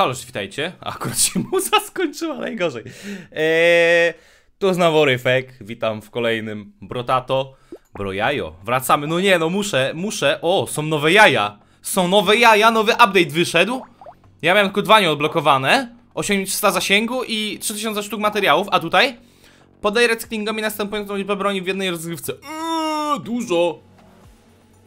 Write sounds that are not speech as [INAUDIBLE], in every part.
Halo, witajcie. Akurat się muza [LAUGHS] skończyła najgorzej. Eee, tu znowu Ryfek. Witam w kolejnym Brotato. Brojajo. Wracamy. No nie, no muszę, muszę. O, są nowe jaja. Są nowe jaja, nowy update wyszedł. Ja miałem tylko dwa nieodblokowane. 8300 zasięgu i 3000 sztuk materiałów, a tutaj? Podaj recyklingowi następującą liczbę broni w jednej rozgrywce. Eee, dużo.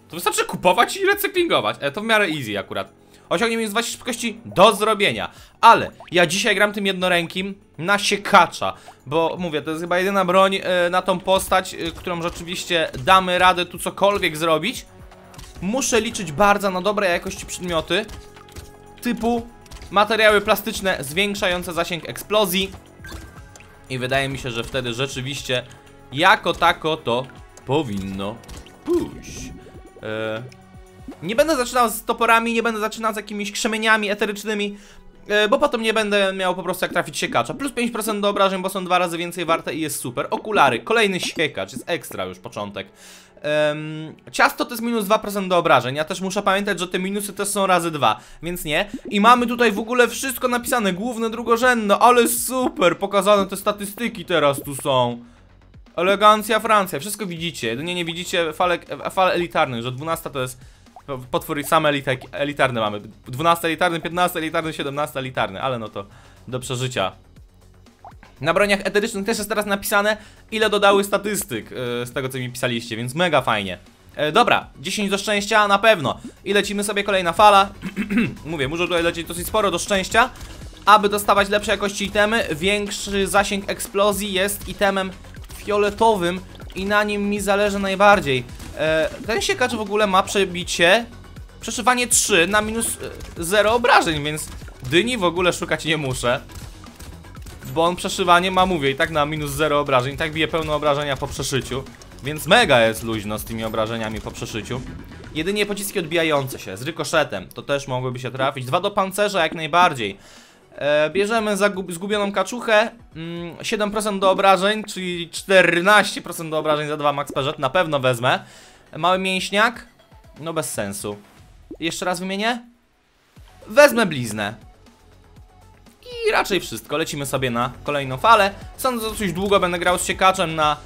To wystarczy kupować i recyklingować. E, to w miarę easy akurat. Osiągnie minus 20 szybkości do zrobienia. Ale ja dzisiaj gram tym jednorękim na siekacza. Bo mówię, to jest chyba jedyna broń e, na tą postać, e, którą rzeczywiście damy radę tu cokolwiek zrobić. Muszę liczyć bardzo na dobre jakości przedmioty. Typu materiały plastyczne zwiększające zasięg eksplozji. I wydaje mi się, że wtedy rzeczywiście jako tako to powinno pójść. E, nie będę zaczynał z toporami, nie będę zaczynał z jakimiś krzemieniami eterycznymi, e, bo potem nie będę miał po prostu jak trafić siekacza. Plus 5% do obrażeń, bo są dwa razy więcej warte i jest super. Okulary, kolejny siekacz, jest ekstra już początek. Um, ciasto to jest minus 2% do obrażeń. Ja też muszę pamiętać, że te minusy też są razy 2, więc nie. I mamy tutaj w ogóle wszystko napisane, główne, drugorzędne, ale super, pokazane te statystyki teraz tu są. Elegancja Francja, wszystko widzicie. Jedynie nie widzicie fal, fal elitarnych, że 12 to jest potwór i same elita, elitarne mamy. 12 elitarny, 15 elitarny, 17 elitarny, ale no to do przeżycia. Na broniach eterycznych też jest teraz napisane, ile dodały statystyk yy, z tego, co mi pisaliście, więc mega fajnie. Yy, dobra, 10 do szczęścia na pewno. I lecimy sobie kolejna fala. [CLEARS THROAT] Mówię, muszę tutaj lecieć dosyć sporo do szczęścia. Aby dostawać lepsze jakości itemy, większy zasięg eksplozji jest itemem fioletowym i na nim mi zależy najbardziej. E, ten siekacz w ogóle ma przebicie przeszywanie 3 na minus 0 e, obrażeń, więc dyni w ogóle szukać nie muszę. Bo on przeszywanie ma, mówię, i tak na minus 0 obrażeń, tak bije pełne obrażenia po przeszyciu. Więc mega jest luźno z tymi obrażeniami po przeszyciu. Jedynie pociski odbijające się, z rykoszetem, to też mogłyby się trafić. Dwa do pancerza jak najbardziej. E, bierzemy zgubioną kaczuchę, mm, 7% do obrażeń, czyli 14% do obrażeń za 2 max PZ, na pewno wezmę. Mały mięśniak, no bez sensu. Jeszcze raz wymienię? Wezmę bliznę. I raczej wszystko, lecimy sobie na kolejną falę. Sądzę, że dosyć długo będę grał z ciekaczem na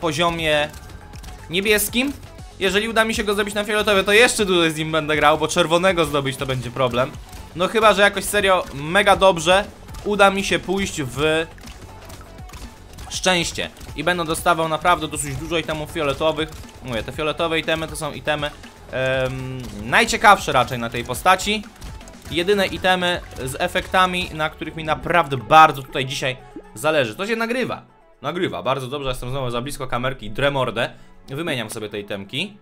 poziomie niebieskim. Jeżeli uda mi się go zrobić na fioletowy, to jeszcze dłużej z nim będę grał, bo czerwonego zdobyć to będzie problem. No chyba, że jakoś serio mega dobrze uda mi się pójść w szczęście i będę dostawał naprawdę dosyć dużo itemów fioletowych. Mówię, te fioletowe itemy to są itemy um, najciekawsze raczej na tej postaci. Jedyne itemy z efektami, na których mi naprawdę bardzo tutaj dzisiaj zależy. To się nagrywa. Nagrywa, bardzo dobrze, jestem znowu za blisko kamerki, dremordę. Wymieniam sobie te itemki.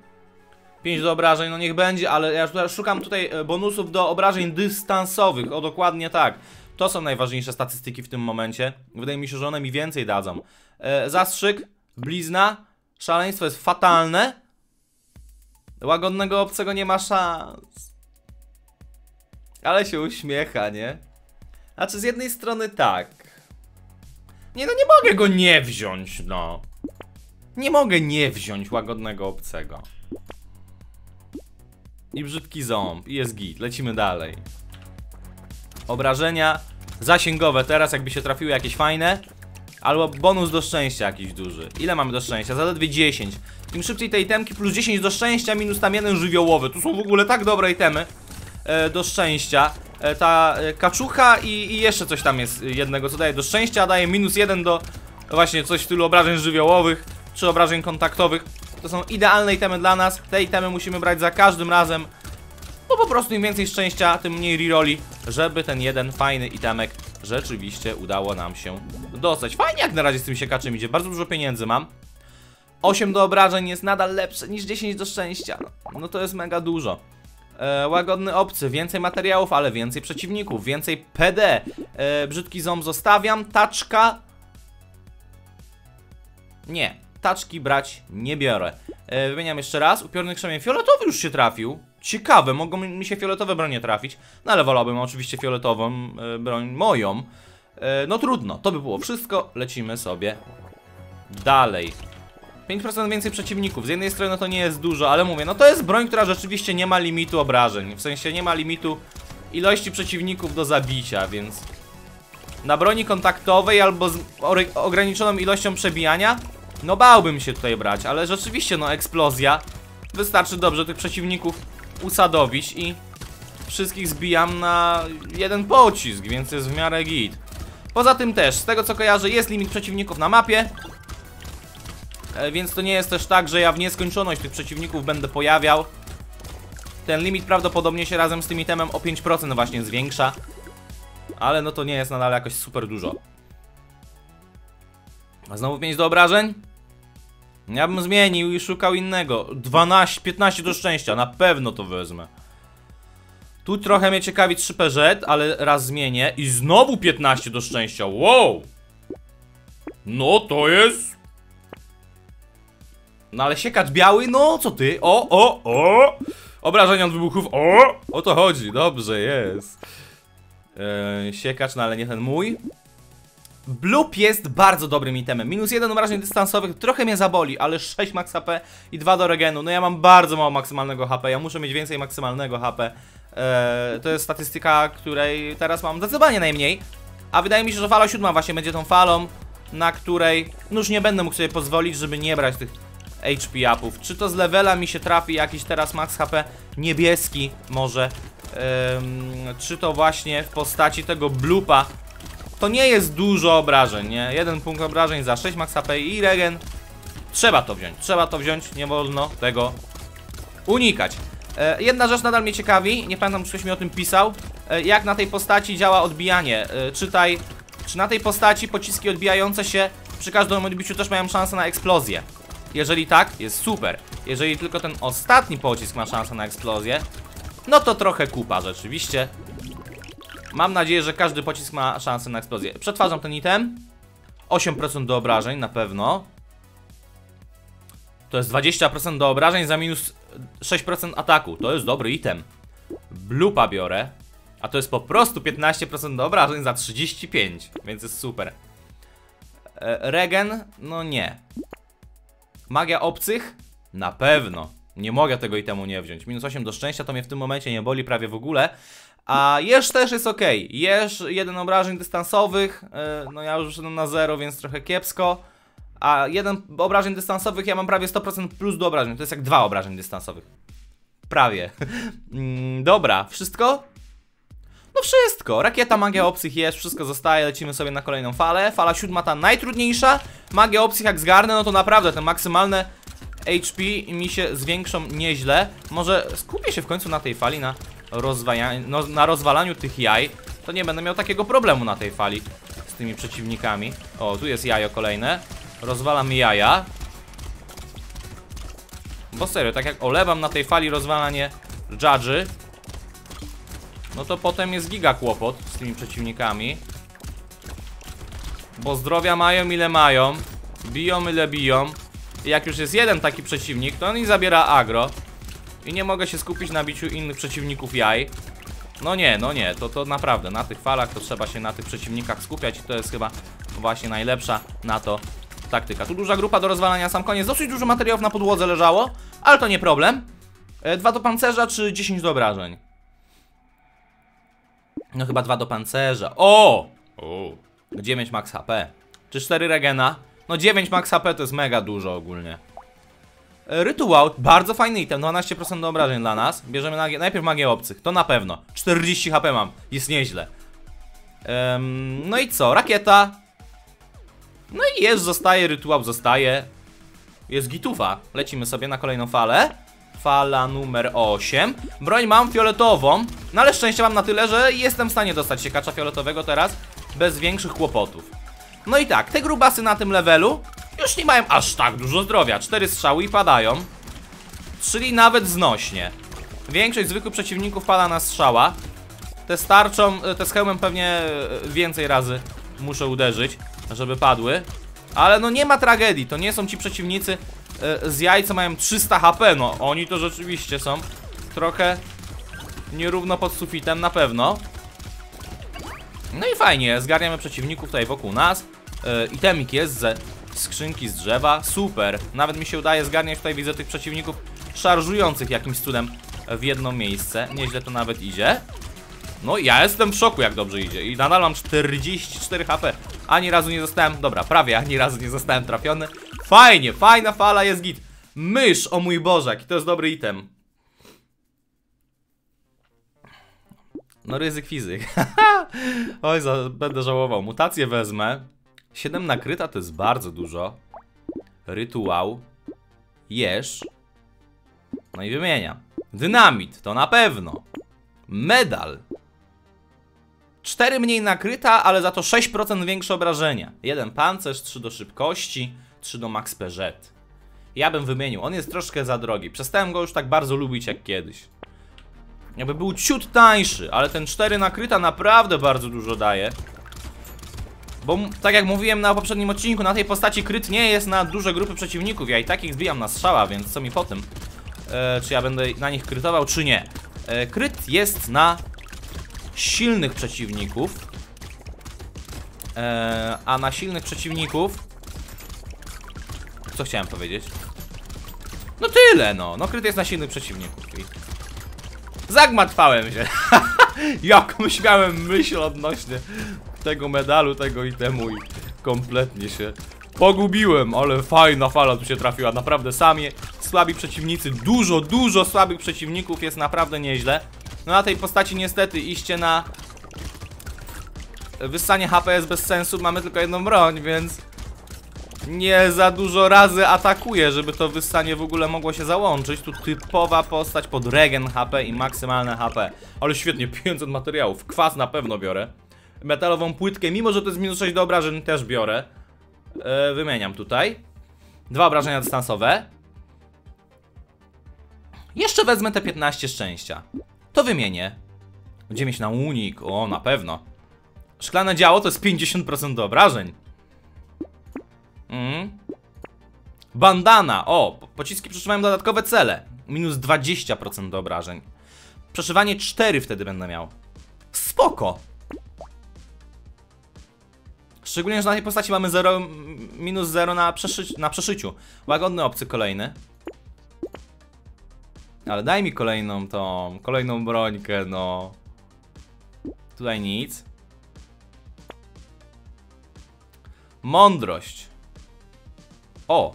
5 do obrażeń, no niech będzie, ale ja szukam tutaj e, bonusów do obrażeń dystansowych, o dokładnie tak. To są najważniejsze statystyki w tym momencie. Wydaje mi się, że one mi więcej dadzą. E, zastrzyk, blizna, szaleństwo jest fatalne. Łagodnego obcego nie ma szans. Ale się uśmiecha, nie? Znaczy z jednej strony tak. Nie no, nie mogę go nie wziąć, no. Nie mogę nie wziąć łagodnego obcego. I brzydki ząb. I jest git. Lecimy dalej. Obrażenia zasięgowe. Teraz jakby się trafiły jakieś fajne. Albo bonus do szczęścia jakiś duży. Ile mamy do szczęścia? Zaledwie 10. Im szybciej te itemki plus 10 do szczęścia minus tam jeden żywiołowy. Tu są w ogóle tak dobre itemy e, do szczęścia. E, ta e, kaczucha i, i, jeszcze coś tam jest jednego, co daje do szczęścia, a daje minus 1 do właśnie coś w stylu obrażeń żywiołowych czy obrażeń kontaktowych. To są idealne itemy dla nas. Te itemy musimy brać za każdym razem. Bo po prostu im więcej szczęścia, tym mniej rerolli, żeby ten jeden fajny itemek rzeczywiście udało nam się dostać. Fajnie jak na razie z tym siekaczem idzie, bardzo dużo pieniędzy mam. 8 do obrażeń jest nadal lepsze niż 10 do szczęścia. No to jest mega dużo. E, łagodny obcy, więcej materiałów, ale więcej przeciwników, więcej PD. E, brzydki ząb zostawiam, taczka. Nie, taczki brać nie biorę. E, wymieniam jeszcze raz, upiorny krzemień fioletowy już się trafił. Ciekawe, mogą mi się fioletowe bronie trafić, no ale wolałbym oczywiście fioletową e, broń moją. E, no trudno, to by było wszystko, lecimy sobie dalej. 5% więcej przeciwników, z jednej strony to nie jest dużo, ale mówię, no to jest broń, która rzeczywiście nie ma limitu obrażeń, w sensie nie ma limitu ilości przeciwników do zabicia, więc na broni kontaktowej albo z ograniczoną ilością przebijania, no bałbym się tutaj brać, ale rzeczywiście no eksplozja, wystarczy dobrze tych przeciwników usadowić i wszystkich zbijam na jeden pocisk, więc jest w miarę git. Poza tym też, z tego co kojarzę, jest limit przeciwników na mapie, e, więc to nie jest też tak, że ja w nieskończoność tych przeciwników będę pojawiał. Ten limit prawdopodobnie się razem z tym itemem o 5% właśnie zwiększa. Ale no to nie jest nadal jakoś super dużo. Znowu 5 do obrażeń? Ja bym zmienił i szukał innego. 12, 15 do szczęścia, na pewno to wezmę. Tu trochę mnie ciekawi 3PZ, ale raz zmienię i znowu 15 do szczęścia. Wow! No to jest... No ale siekacz biały, no co ty? O, o, o! Obrażenia od wybuchów, o! O to chodzi, dobrze, jest. Eee, siekacz, no ale nie ten mój. Bloop jest bardzo dobrym itemem. Minus 1 obrażeń dystansowych trochę mnie zaboli, ale 6 max HP i 2 do regenu. No ja mam bardzo mało maksymalnego HP, ja muszę mieć więcej maksymalnego HP. Eee, to jest statystyka, której teraz mam zdecydowanie najmniej. A wydaje mi się, że fala 7 właśnie będzie tą falą, na której no już nie będę mógł sobie pozwolić, żeby nie brać tych HP upów. Czy to z levela mi się trafi jakiś teraz max HP niebieski może? Ehm, czy to właśnie w postaci tego bloopa? To nie jest dużo obrażeń, nie? Jeden punkt obrażeń za 6 max HP i regen. Trzeba to wziąć, trzeba to wziąć, nie wolno tego unikać. E, jedna rzecz nadal mnie ciekawi, nie pamiętam czy ktoś mi o tym pisał, e, jak na tej postaci działa odbijanie. E, czytaj, czy na tej postaci pociski odbijające się przy każdym odbiciu też mają szansę na eksplozję. Jeżeli tak, jest super. Jeżeli tylko ten ostatni pocisk ma szansę na eksplozję, no to trochę kupa rzeczywiście. Mam nadzieję, że każdy pocisk ma szansę na eksplozję. Przetwarzam ten item. 8% do obrażeń na pewno. To jest 20% do obrażeń za minus 6% ataku. To jest dobry item. Blupa biorę. A to jest po prostu 15% do obrażeń za 35, więc jest super. E, regen? No nie. Magia obcych? Na pewno. Nie mogę tego itemu nie wziąć. Minus 8 do szczęścia to mnie w tym momencie nie boli prawie w ogóle. A jeż też jest ok. Jeż jeden obrażeń dystansowych. Yy, no ja już wyszedłem na 0, więc trochę kiepsko. A jeden obrażeń dystansowych ja mam prawie 100% plus do obrażeń. To jest jak dwa obrażeń dystansowych. Prawie. [LAUGHS] mm, dobra, wszystko? No wszystko. Rakieta, magia obcych jest, wszystko zostaje, lecimy sobie na kolejną falę. Fala siódma ta najtrudniejsza. Magia obcych jak zgarnę, no to naprawdę te maksymalne HP mi się zwiększą nieźle. Może skupię się w końcu na tej fali, na, no, na rozwalaniu tych jaj. To nie będę miał takiego problemu na tej fali z tymi przeciwnikami. O, tu jest jajo kolejne. Rozwalam jaja. Bo serio, tak jak olewam na tej fali rozwalanie judge'y, no to potem jest giga kłopot z tymi przeciwnikami. Bo zdrowia mają ile mają. Biją ile biją. I jak już jest jeden taki przeciwnik, to on i zabiera agro. I nie mogę się skupić na biciu innych przeciwników jaj. No nie, no nie, to, to naprawdę na tych falach to trzeba się na tych przeciwnikach skupiać i to jest chyba właśnie najlepsza na to taktyka. Tu duża grupa do rozwalania, sam koniec. Dosyć dużo materiałów na podłodze leżało, ale to nie problem. E, dwa do pancerza czy 10 do obrażeń? No chyba dwa do pancerza. O! o! 9 max HP. Czy 4 regena? No 9 max HP to jest mega dużo ogólnie. E, Rytuał, bardzo fajny item, 12% do obrażeń dla nas. Bierzemy nagie, najpierw magię obcych, to na pewno. 40 HP mam, jest nieźle. Em, no i co? Rakieta. No i jest, zostaje, rytuał zostaje. Jest gituwa. Lecimy sobie na kolejną falę. Fala numer 8. Broń mam fioletową, no ale szczęście mam na tyle, że jestem w stanie dostać się kacza fioletowego teraz bez większych kłopotów. No i tak, te grubasy na tym levelu już nie mają aż tak dużo zdrowia. Cztery strzały i padają. Czyli nawet znośnie. Większość zwykłych przeciwników pada na strzała. Te starczą, te z hełmem pewnie e, więcej razy muszę uderzyć, żeby padły. Ale no nie ma tragedii, to nie są ci przeciwnicy e, z jaj, co mają 300 HP. No oni to rzeczywiście są trochę nierówno pod sufitem na pewno. No i fajnie, zgarniamy przeciwników tutaj wokół nas. E, itemik jest ze skrzynki z drzewa, super. Nawet mi się udaje zgarniać tutaj, widzę tych przeciwników szarżujących jakimś cudem w jedno miejsce. Nieźle to nawet idzie. No ja jestem w szoku jak dobrze idzie i nadal mam 44 HP. Ani razu nie zostałem, dobra, prawie ani razu nie zostałem trafiony. Fajnie, fajna fala jest git. Mysz, o mój Boże, jaki to jest dobry item. No ryzyk fizyk. [LAUGHS] Oj, za, będę żałował. Mutację wezmę. 7 nakryta to jest bardzo dużo. Rytuał. Jesz. No i wymieniam. Dynamit, to na pewno. Medal. 4 mniej nakryta, ale za to 6% większe obrażenia. Jeden pancerz, 3 do szybkości, 3 do max PZ. Ja bym wymienił, on jest troszkę za drogi. Przestałem go już tak bardzo lubić jak kiedyś. Jakby był ciut tańszy, ale ten 4 nakryta naprawdę bardzo dużo daje. Bo tak jak mówiłem na poprzednim odcinku, na tej postaci kryt nie jest na duże grupy przeciwników. Ja i tak ich zbijam na strzała, więc co mi po tym? E, czy ja będę na nich krytował, czy nie? E, kryt jest na silnych przeciwników. E, a na silnych przeciwników... Co chciałem powiedzieć? No tyle, no. No kryt jest na silnych przeciwników. I... Zagmatwałem się. [LAUGHS] Jakąś miałem myśl odnośnie tego medalu, tego itemu i kompletnie się pogubiłem, ale fajna fala tu się trafiła, naprawdę sami słabi przeciwnicy, dużo, dużo słabych przeciwników jest naprawdę nieźle. No na tej postaci niestety iście na wyssanie HP jest bez sensu, mamy tylko jedną broń, więc nie za dużo razy atakuje, żeby to wyssanie w ogóle mogło się załączyć. Tu typowa postać pod regen HP i maksymalne HP. Ale świetnie, 500 materiałów. Kwas na pewno biorę. Metalową płytkę, mimo że to jest minus 6 do obrażeń, też biorę. Yy, wymieniam tutaj. Dwa obrażenia dystansowe. Jeszcze wezmę te 15 szczęścia. To wymienię. Będziemy mieć na unik, o na pewno. Szklane działo to jest 50% do obrażeń. Mm. Bandana, o, pociski przeżywają dodatkowe cele. Minus 20% do obrażeń. Przeszywanie 4 wtedy będę miał. Spoko. Szczególnie, że na tej postaci mamy 0, minus 0 na, na przeszyciu. Łagodny obcy kolejny. Ale daj mi kolejną tą, kolejną brońkę, no. Tutaj nic. Mądrość. O!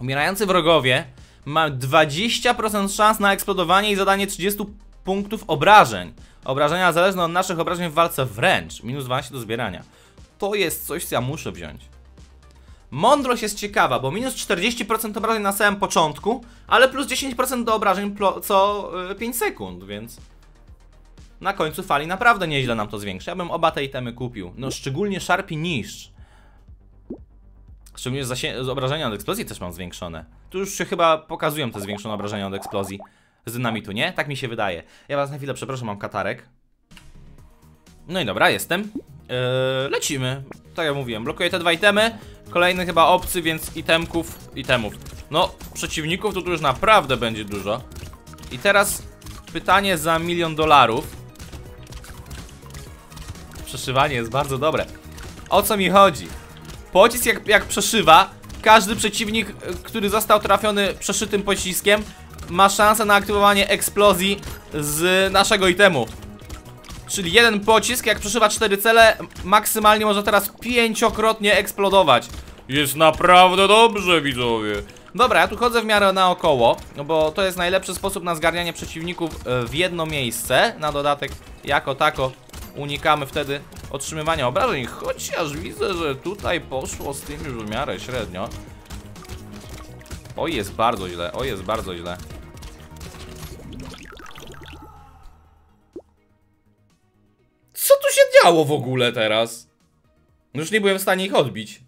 Umierający wrogowie mają 20% szans na eksplodowanie i zadanie 30 punktów obrażeń. Obrażenia zależne od naszych obrażeń w walce wręcz. Minus 12 do zbierania. To jest coś, co ja muszę wziąć. Mądrość jest ciekawa, bo minus 40% obrażeń na samym początku, ale plus 10% do obrażeń co 5 sekund, więc na końcu fali naprawdę nieźle nam to zwiększa. Ja bym oba te itemy kupił. No szczególnie szarpi niż. Szczególnie z obrażenia od eksplozji też mam zwiększone. Tu już się chyba pokazują te zwiększone obrażenia od eksplozji z dynamitu, nie? Tak mi się wydaje. Ja was na chwilę przepraszam, mam katarek. No i dobra, jestem. Yy, lecimy. Tak jak mówiłem, blokuję te dwa itemy. Kolejny chyba obcy, więc itemków, itemów. No, przeciwników to tu już naprawdę będzie dużo. I teraz pytanie za milion dolarów. Przeszywanie jest bardzo dobre. O co mi chodzi? Pocisk jak, jak przeszywa, każdy przeciwnik, y, który został trafiony przeszytym pociskiem, ma szansę na aktywowanie eksplozji z naszego itemu. Czyli jeden pocisk, jak przeszywa cztery cele, maksymalnie może teraz pięciokrotnie eksplodować. Jest naprawdę dobrze, widzowie. Dobra, ja tu chodzę w miarę naokoło, no bo to jest najlepszy sposób na zgarnianie przeciwników y, w jedno miejsce. Na dodatek, jako tako, unikamy wtedy otrzymywania obrażeń, chociaż widzę, że tutaj poszło z tym już w miarę średnio. Oj, jest bardzo źle, oj, jest bardzo źle. Działo w ogóle teraz? Już nie byłem w stanie ich odbić.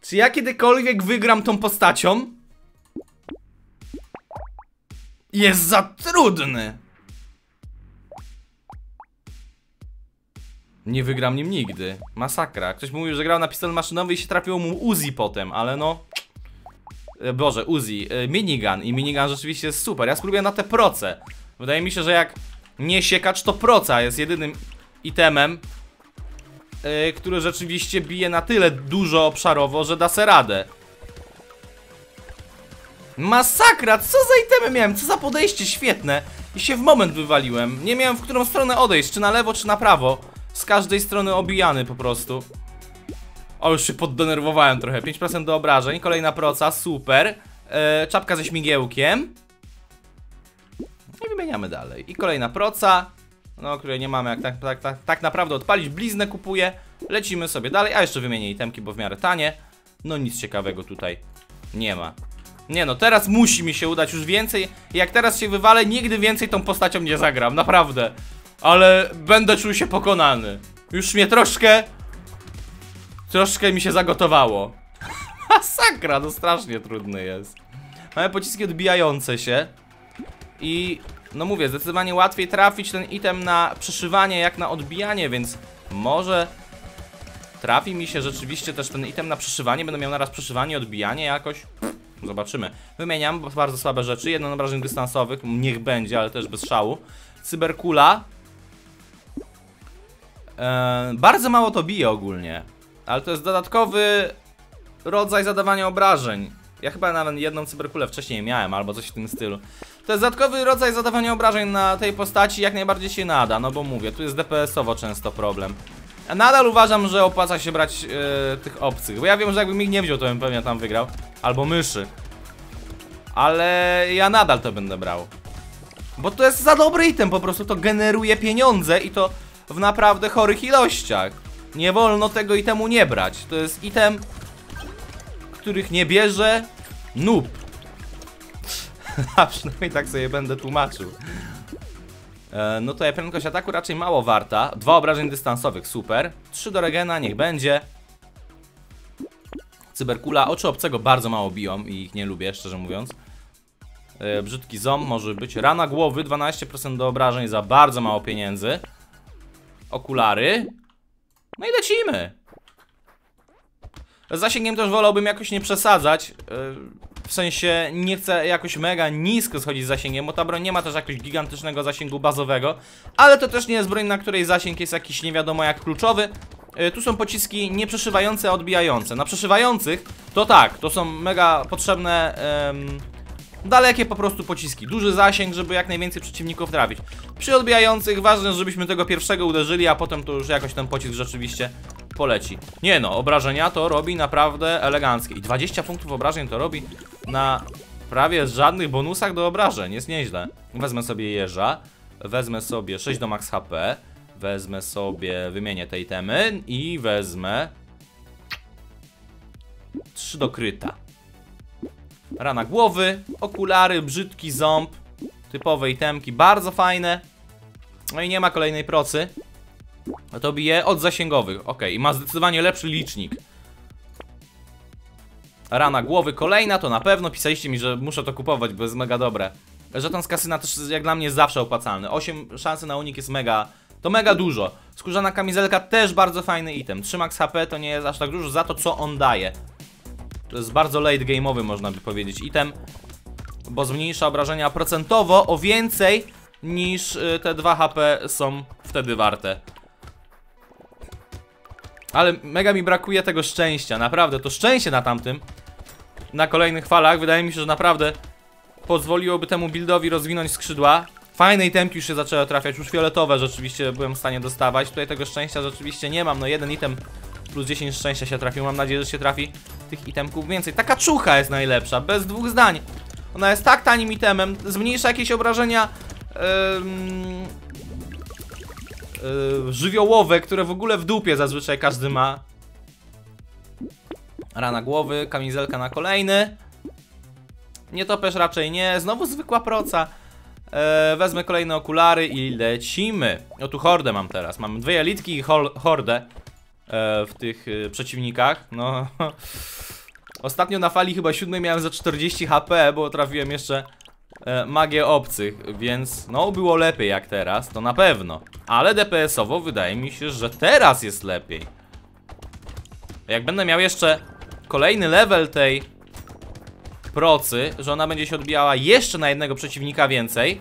Czy ja kiedykolwiek wygram tą postacią? Jest za trudny. Nie wygram nim nigdy. Masakra. Ktoś mówił, że grał na pistolet maszynowy i się trafiło mu Uzi potem, ale no... E, Boże, Uzi. E, minigun. I minigun rzeczywiście jest super. Ja spróbuję na te proce. Wydaje mi się, że jak nie siekacz, to proca jest jedynym itemem, yy, który rzeczywiście bije na tyle dużo obszarowo, że da se radę. Masakra, co za itemy miałem, co za podejście świetne. I się w moment wywaliłem. Nie miałem w którą stronę odejść, czy na lewo, czy na prawo. Z każdej strony obijany po prostu. O, już się poddenerwowałem trochę. 5% do obrażeń, kolejna proca, super. E, czapka ze śmigiełkiem. I wymieniamy dalej. I kolejna proca, no, której nie mamy jak tak, tak, tak, tak naprawdę odpalić. Bliznę kupuję, lecimy sobie dalej. A jeszcze wymienię itemki, bo w miarę tanie. No nic ciekawego tutaj nie ma. Nie no, teraz musi mi się udać już więcej. Jak teraz się wywalę, nigdy więcej tą postacią nie zagram, naprawdę. Ale będę czuł się pokonany. Już mnie troszkę... Troszkę mi się zagotowało. [LAUGHS] Masakra, no strasznie trudny jest. Mamy pociski odbijające się. I no mówię, zdecydowanie łatwiej trafić ten item na przeszywanie jak na odbijanie, więc może trafi mi się rzeczywiście też ten item na przeszywanie. Będę miał naraz przeszywanie, odbijanie jakoś. Zobaczymy. Wymieniam bardzo słabe rzeczy. Jedno na obrażeń dystansowych, niech będzie, ale też bez szału. Cyberkula. Eee, bardzo mało to bije ogólnie, ale to jest dodatkowy rodzaj zadawania obrażeń. Ja chyba nawet jedną cyberkulę wcześniej miałem, albo coś w tym stylu. To jest dodatkowy rodzaj zadawania obrażeń na tej postaci, jak najbardziej się nada, no bo mówię, tu jest DPS-owo często problem. A nadal uważam, że opłaca się brać yy, tych obcych, bo ja wiem, że jakbym ich nie wziął, to bym pewnie tam wygrał. Albo myszy. Ale ja nadal to będę brał. Bo to jest za dobry item, po prostu to generuje pieniądze i to w naprawdę chorych ilościach. Nie wolno tego itemu nie brać. To jest item, których nie bierze noob. [LAUGHS] A przynajmniej tak sobie będę tłumaczył. E, no to prędkość ataku raczej mało warta. Dwa obrażeń dystansowych, super. Trzy do regena, niech będzie. Cyberkula, oczy obcego bardzo mało biją i ich nie lubię, szczerze mówiąc. E, brzydki ząb może być. Rana głowy, 12% do obrażeń za bardzo mało pieniędzy. Okulary. No i lecimy. Zasięgiem też wolałbym jakoś nie przesadzać. Yy, w sensie nie chcę jakoś mega nisko schodzić z zasięgiem, bo ta broń nie ma też jakiegoś gigantycznego zasięgu bazowego. Ale to też nie jest broń, na której zasięg jest jakiś nie wiadomo jak kluczowy. Yy, tu są pociski nie przeszywające, a odbijające. Na przeszywających to tak, to są mega potrzebne... Yy, Dalekie po prostu pociski, duży zasięg, żeby jak najwięcej przeciwników trafić Przy odbijających ważne, żebyśmy tego pierwszego uderzyli, a potem to już jakoś ten pocisk rzeczywiście poleci. Nie no, obrażenia to robi naprawdę eleganckie. I 20 punktów obrażeń to robi na prawie żadnych bonusach do obrażeń. Jest nieźle. Wezmę sobie jeża, wezmę sobie 6 do max HP, wezmę sobie, wymienię te itemy i wezmę 3 do kryta. Rana głowy, okulary, brzydki ząb, typowe itemki, bardzo fajne. No i nie ma kolejnej procy. No to bije od zasięgowych, ok, i ma zdecydowanie lepszy licznik. Rana głowy kolejna, to na pewno pisaliście mi, że muszę to kupować, bo jest mega dobre. Żeton z kasyna też jak dla mnie jest zawsze opłacalny. 8 szansy na unik jest mega, to mega dużo. Skórzana kamizelka też bardzo fajny item. 3 max HP to nie jest aż tak dużo za to, co on daje. To jest bardzo late game'owy, można by powiedzieć, item. Bo zmniejsza obrażenia procentowo o więcej niż y, te 2 HP są wtedy warte. Ale mega mi brakuje tego szczęścia, naprawdę, to szczęście na tamtym Na kolejnych falach, wydaje mi się, że naprawdę Pozwoliłoby temu buildowi rozwinąć skrzydła Fajne itemki już się zaczęły trafiać, już fioletowe rzeczywiście byłem w stanie dostawać Tutaj tego szczęścia rzeczywiście nie mam, no jeden item plus 10 szczęścia się trafił Mam nadzieję, że się trafi tych itemków więcej Taka czucha jest najlepsza, bez dwóch zdań Ona jest tak tanim itemem, zmniejsza jakieś obrażenia yy, żywiołowe, które w ogóle w dupie zazwyczaj każdy ma. Rana głowy, kamizelka na kolejny. Nie topesz raczej nie, znowu zwykła proca. E, wezmę kolejne okulary i lecimy. O tu hordę mam teraz. Mam dwie elitki i hordę w tych e, przeciwnikach. No. [LAUGHS] Ostatnio na fali chyba siódmej miałem za 40 HP, bo trafiłem jeszcze e, magię obcych, więc no było lepiej jak teraz, to na pewno. Ale DPS-owo wydaje mi się, że teraz jest lepiej. Jak będę miał jeszcze kolejny level tej procy, że ona będzie się odbijała jeszcze na jednego przeciwnika więcej,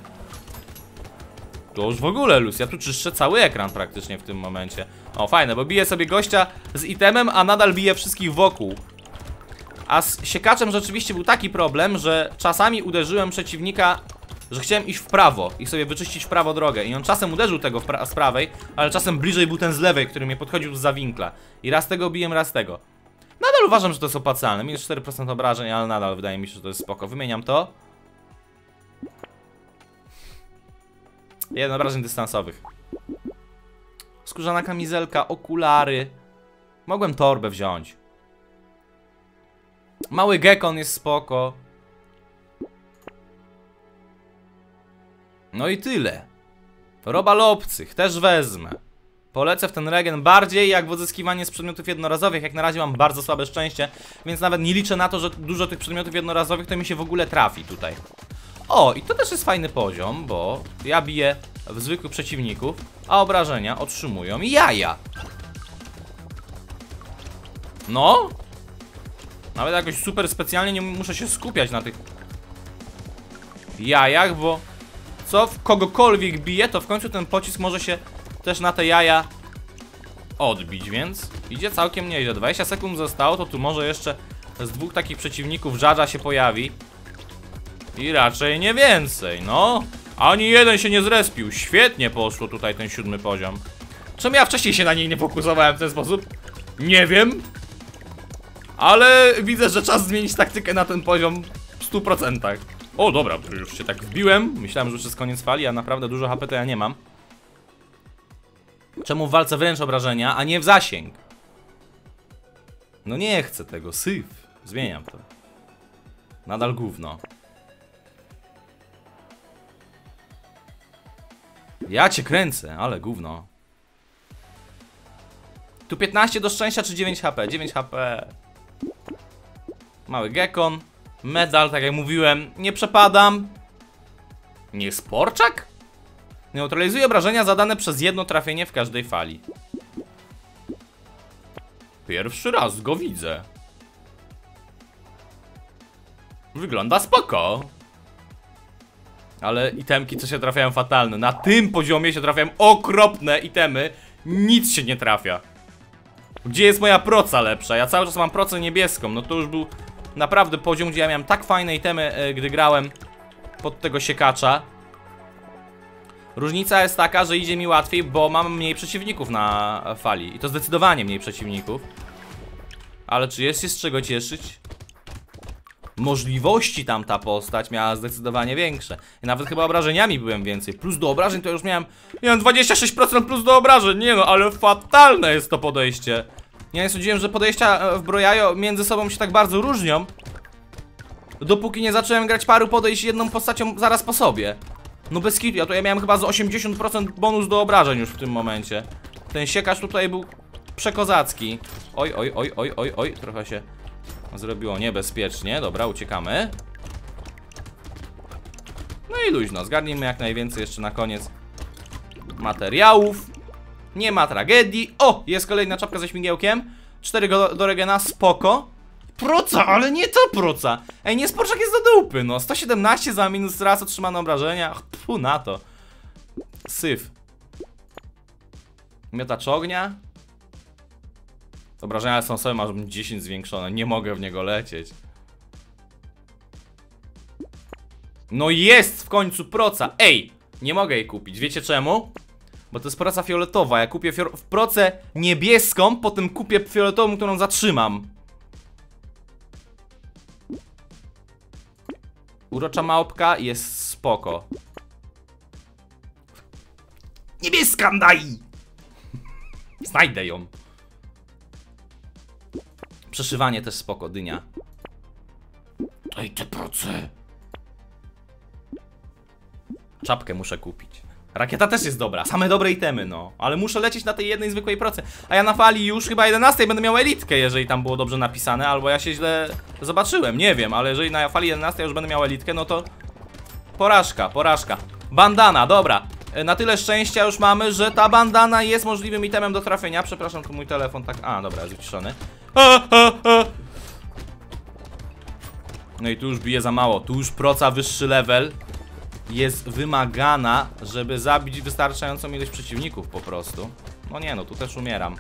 to już w ogóle luz. Ja tu czyszczę cały ekran praktycznie w tym momencie. O, fajne, bo bije sobie gościa z itemem, a nadal bije wszystkich wokół. A z siekaczem rzeczywiście był taki problem, że czasami uderzyłem przeciwnika, że chciałem iść w prawo i sobie wyczyścić w prawo drogę. I on czasem uderzył tego pra z prawej, ale czasem bliżej był ten z lewej, który mnie podchodził z winkla. I raz tego biłem, raz tego. Nadal uważam, że to jest opłacalne. Minus 4% obrażeń, ale nadal wydaje mi się, że to jest spoko. Wymieniam to. Jeden obrażeń dystansowych. Skórzana kamizelka, okulary. Mogłem torbę wziąć. Mały gekon jest spoko. No i tyle. Robal obcych też wezmę. Polecę w ten regen bardziej jak w odzyskiwanie z przedmiotów jednorazowych. Jak na razie mam bardzo słabe szczęście, więc nawet nie liczę na to, że dużo tych przedmiotów jednorazowych to mi się w ogóle trafi tutaj. O, i to też jest fajny poziom, bo ja biję w zwykłych przeciwników, a obrażenia otrzymują jaja. No, nawet jakoś super specjalnie nie muszę się skupiać na tych jajach, bo co w kogokolwiek bije, to w końcu ten pocisk może się też na te jaja odbić, więc idzie całkiem nieźle. 20 sekund zostało, to tu może jeszcze z dwóch takich przeciwników żadża się pojawi. I raczej nie więcej, no. Ani jeden się nie zrespił. Świetnie poszło tutaj ten siódmy poziom. Czemu ja wcześniej się na niej nie fokusowałem w ten sposób? Nie wiem. Ale widzę, że czas zmienić taktykę na ten poziom w 100%. O, dobra, już się tak wbiłem. Myślałem, że już jest koniec fali, a naprawdę dużo HP to ja nie mam. Czemu w walce wręcz obrażenia, a nie w zasięg? No nie chcę tego, syf. Zmieniam to. Nadal gówno. Ja cię kręcę, ale gówno. Tu 15 do szczęścia czy 9 HP? 9 HP. Mały gekon. Medal, tak jak mówiłem, nie przepadam. Nie sporczak? Neutralizuje obrażenia zadane przez jedno trafienie w każdej fali. Pierwszy raz go widzę. Wygląda spoko. Ale itemki co się trafiają fatalne. Na tym poziomie się trafiają okropne itemy. Nic się nie trafia. Gdzie jest moja proca lepsza? Ja cały czas mam procę niebieską. No to już był naprawdę poziom, gdzie ja miałem tak fajne itemy, e, gdy grałem pod tego siekacza. Różnica jest taka, że idzie mi łatwiej, bo mam mniej przeciwników na fali. I to zdecydowanie mniej przeciwników. Ale czy jest się z czego cieszyć? Możliwości tam ta postać miała zdecydowanie większe. I nawet chyba obrażeniami byłem więcej. Plus do obrażeń to już miałem... Miałem 26% plus do obrażeń. Nie no, ale fatalne jest to podejście. Ja nie sądziłem, że podejścia e, w Brojajo między sobą się tak bardzo różnią. Dopóki nie zacząłem grać paru podejść jedną postacią zaraz po sobie. No bez kitu, ja to ja miałem chyba z 80% bonus do obrażeń już w tym momencie. Ten siekacz tutaj był przekozacki. Oj, oj, oj, oj, oj, oj, trochę się zrobiło niebezpiecznie. Dobra, uciekamy. No i luźno, zgarnijmy jak najwięcej jeszcze na koniec materiałów. Nie ma tragedii. O, jest kolejna czapka ze śmigiełkiem. 4 do, do regena, spoko. Proca, ale nie to proca. Ej, nie sporczak jest do dupy, no. 117 za minus raz otrzymane obrażenia. Pu na to. Syf. Miotacz ognia. Obrażenia są sobie, masz 10 zwiększone. Nie mogę w niego lecieć. No jest w końcu proca. Ej, nie mogę jej kupić. Wiecie czemu? Bo to jest proca fioletowa. Ja kupię w procę niebieską, potem kupię fioletową, którą zatrzymam. Urocza małpka jest spoko. Niebieska daj! Znajdę ją. Przeszywanie też spoko, dynia. Daj te proce. Czapkę muszę kupić. Rakieta też jest dobra, same dobre itemy, no. Ale muszę lecieć na tej jednej zwykłej proce. A ja na fali już chyba 11 będę miał elitkę, jeżeli tam było dobrze napisane, albo ja się źle zobaczyłem, nie wiem, ale jeżeli na fali 11 już będę miał elitkę, no to porażka, porażka. Bandana, dobra. E, Na tyle szczęścia już mamy, że ta bandana jest możliwym itemem do trafienia. Przepraszam, tu mój telefon tak... A, dobra, jest wyciszony. No i tu już bije za mało. Tu już proca wyższy level jest wymagana, żeby zabić wystarczającą ilość przeciwników po prostu. No nie no, tu też umieram.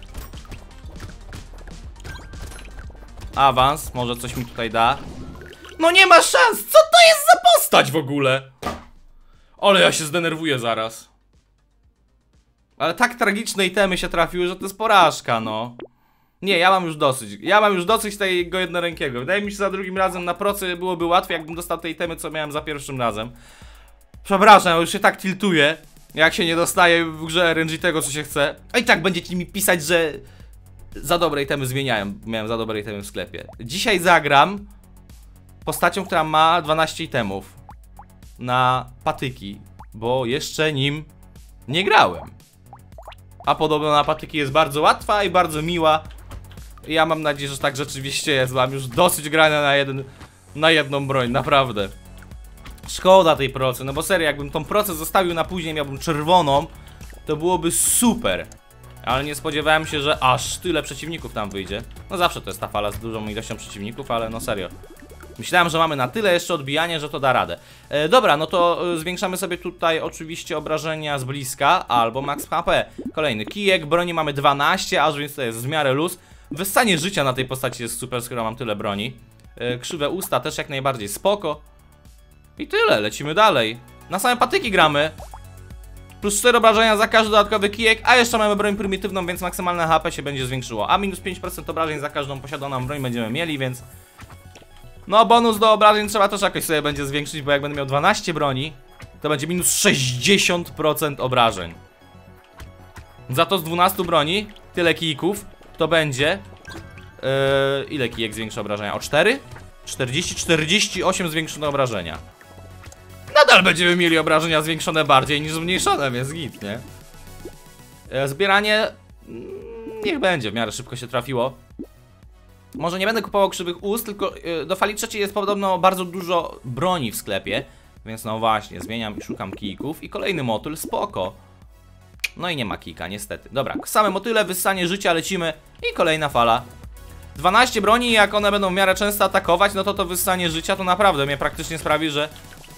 Awans, może coś mi tutaj da. No nie ma szans! Co to jest za postać w ogóle? Ale ja się zdenerwuję zaraz. Ale tak tragiczne itemy się trafiły, że to jest porażka, no. Nie, ja mam już dosyć. Ja mam już dosyć tego jednorękiego. Wydaje mi się, że za drugim razem na procy byłoby łatwiej, jakbym dostał te itemy, co miałem za pierwszym razem. Przepraszam, już się tak tiltuję, jak się nie dostaje w grze RNG tego, co się chce. A i tak będziecie mi pisać, że za dobre itemy zmieniałem. Miałem za dobre itemy w sklepie. Dzisiaj zagram postacią, która ma 12 itemów na patyki, bo jeszcze nim nie grałem. A podobno na patyki jest bardzo łatwa i bardzo miła. Ja mam nadzieję, że tak rzeczywiście jest. Mam już dosyć grania na, jeden, na jedną broń, naprawdę. Szkoda tej procy, no bo serio, jakbym tą procę zostawił na później, miałbym czerwoną, to byłoby super. Ale nie spodziewałem się, że aż tyle przeciwników tam wyjdzie. No zawsze to jest ta fala z dużą ilością przeciwników, ale no serio. Myślałem, że mamy na tyle jeszcze odbijanie, że to da radę. E, dobra, no to e, zwiększamy sobie tutaj oczywiście obrażenia z bliska albo max HP. Kolejny kijek, broni mamy 12, aż więc to jest w miarę luz. Wyssanie życia na tej postaci jest super, skoro mam tyle broni. E, krzywe usta też jak najbardziej spoko. I tyle, lecimy dalej. Na same patyki gramy. Plus 4 obrażenia za każdy dodatkowy kijek, a jeszcze mamy broń prymitywną, więc maksymalne HP się będzie zwiększyło. A minus 5% obrażeń za każdą posiadaną broń będziemy mieli, więc... No bonus do obrażeń trzeba też jakoś sobie będzie zwiększyć, bo jak będę miał 12 broni, to będzie minus 60% obrażeń. Za to z 12 broni, tyle kijków, to będzie... Yy, ile kijek zwiększa obrażenia? O 4? 40, 48 zwiększone obrażenia. Nadal będziemy mieli obrażenia zwiększone bardziej niż zmniejszone, więc git, nie? E, zbieranie... mm, Niech będzie, w miarę szybko się trafiło. Może nie będę kupował krzywych ust, tylko e, do fali trzeciej jest podobno bardzo dużo broni w sklepie. Więc no właśnie, zmieniam i szukam kijków. I kolejny motyl, spoko. No i nie ma kika, niestety. Dobra, same motyle, wyssanie życia, lecimy. I kolejna fala. 12 broni, jak one będą w miarę często atakować, no to to wyssanie życia to naprawdę mnie praktycznie sprawi, że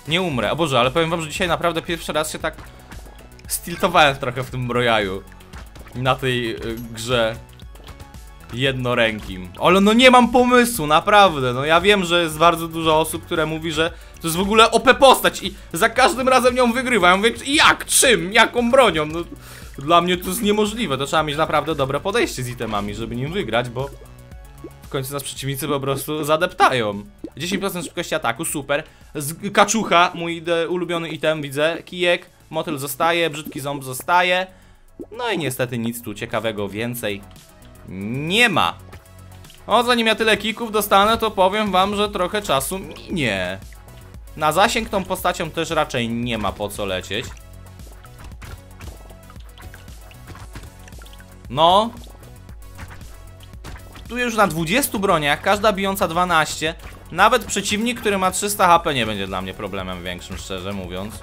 nie umrę. O Boże, ale powiem wam, że dzisiaj naprawdę pierwszy raz się tak stiltowałem trochę w tym brojaju. Na tej y, grze jednorękim. Ale no nie mam pomysłu, naprawdę. No ja wiem, że jest bardzo dużo osób, które mówi, że to jest w ogóle OP postać i za każdym razem nią wygrywają. Mówię, jak? Czym? Jaką bronią? No, dla mnie to jest niemożliwe. To trzeba mieć naprawdę dobre podejście z itemami, żeby nim wygrać, bo w końcu nas przeciwnicy po prostu zadeptają. 10% szybkości ataku, super. Z kaczucha, mój ulubiony item, widzę. Kijek, motyl zostaje, brzydki ząb zostaje. No i niestety nic tu ciekawego więcej nie ma. O, zanim ja tyle kików dostanę, to powiem wam, że trochę czasu minie. Na zasięg tą postacią też raczej nie ma po co lecieć. No. Tu już na 20 broniach, każda bijąca 12. Nawet przeciwnik, który ma 300 HP nie będzie dla mnie problemem większym, szczerze mówiąc.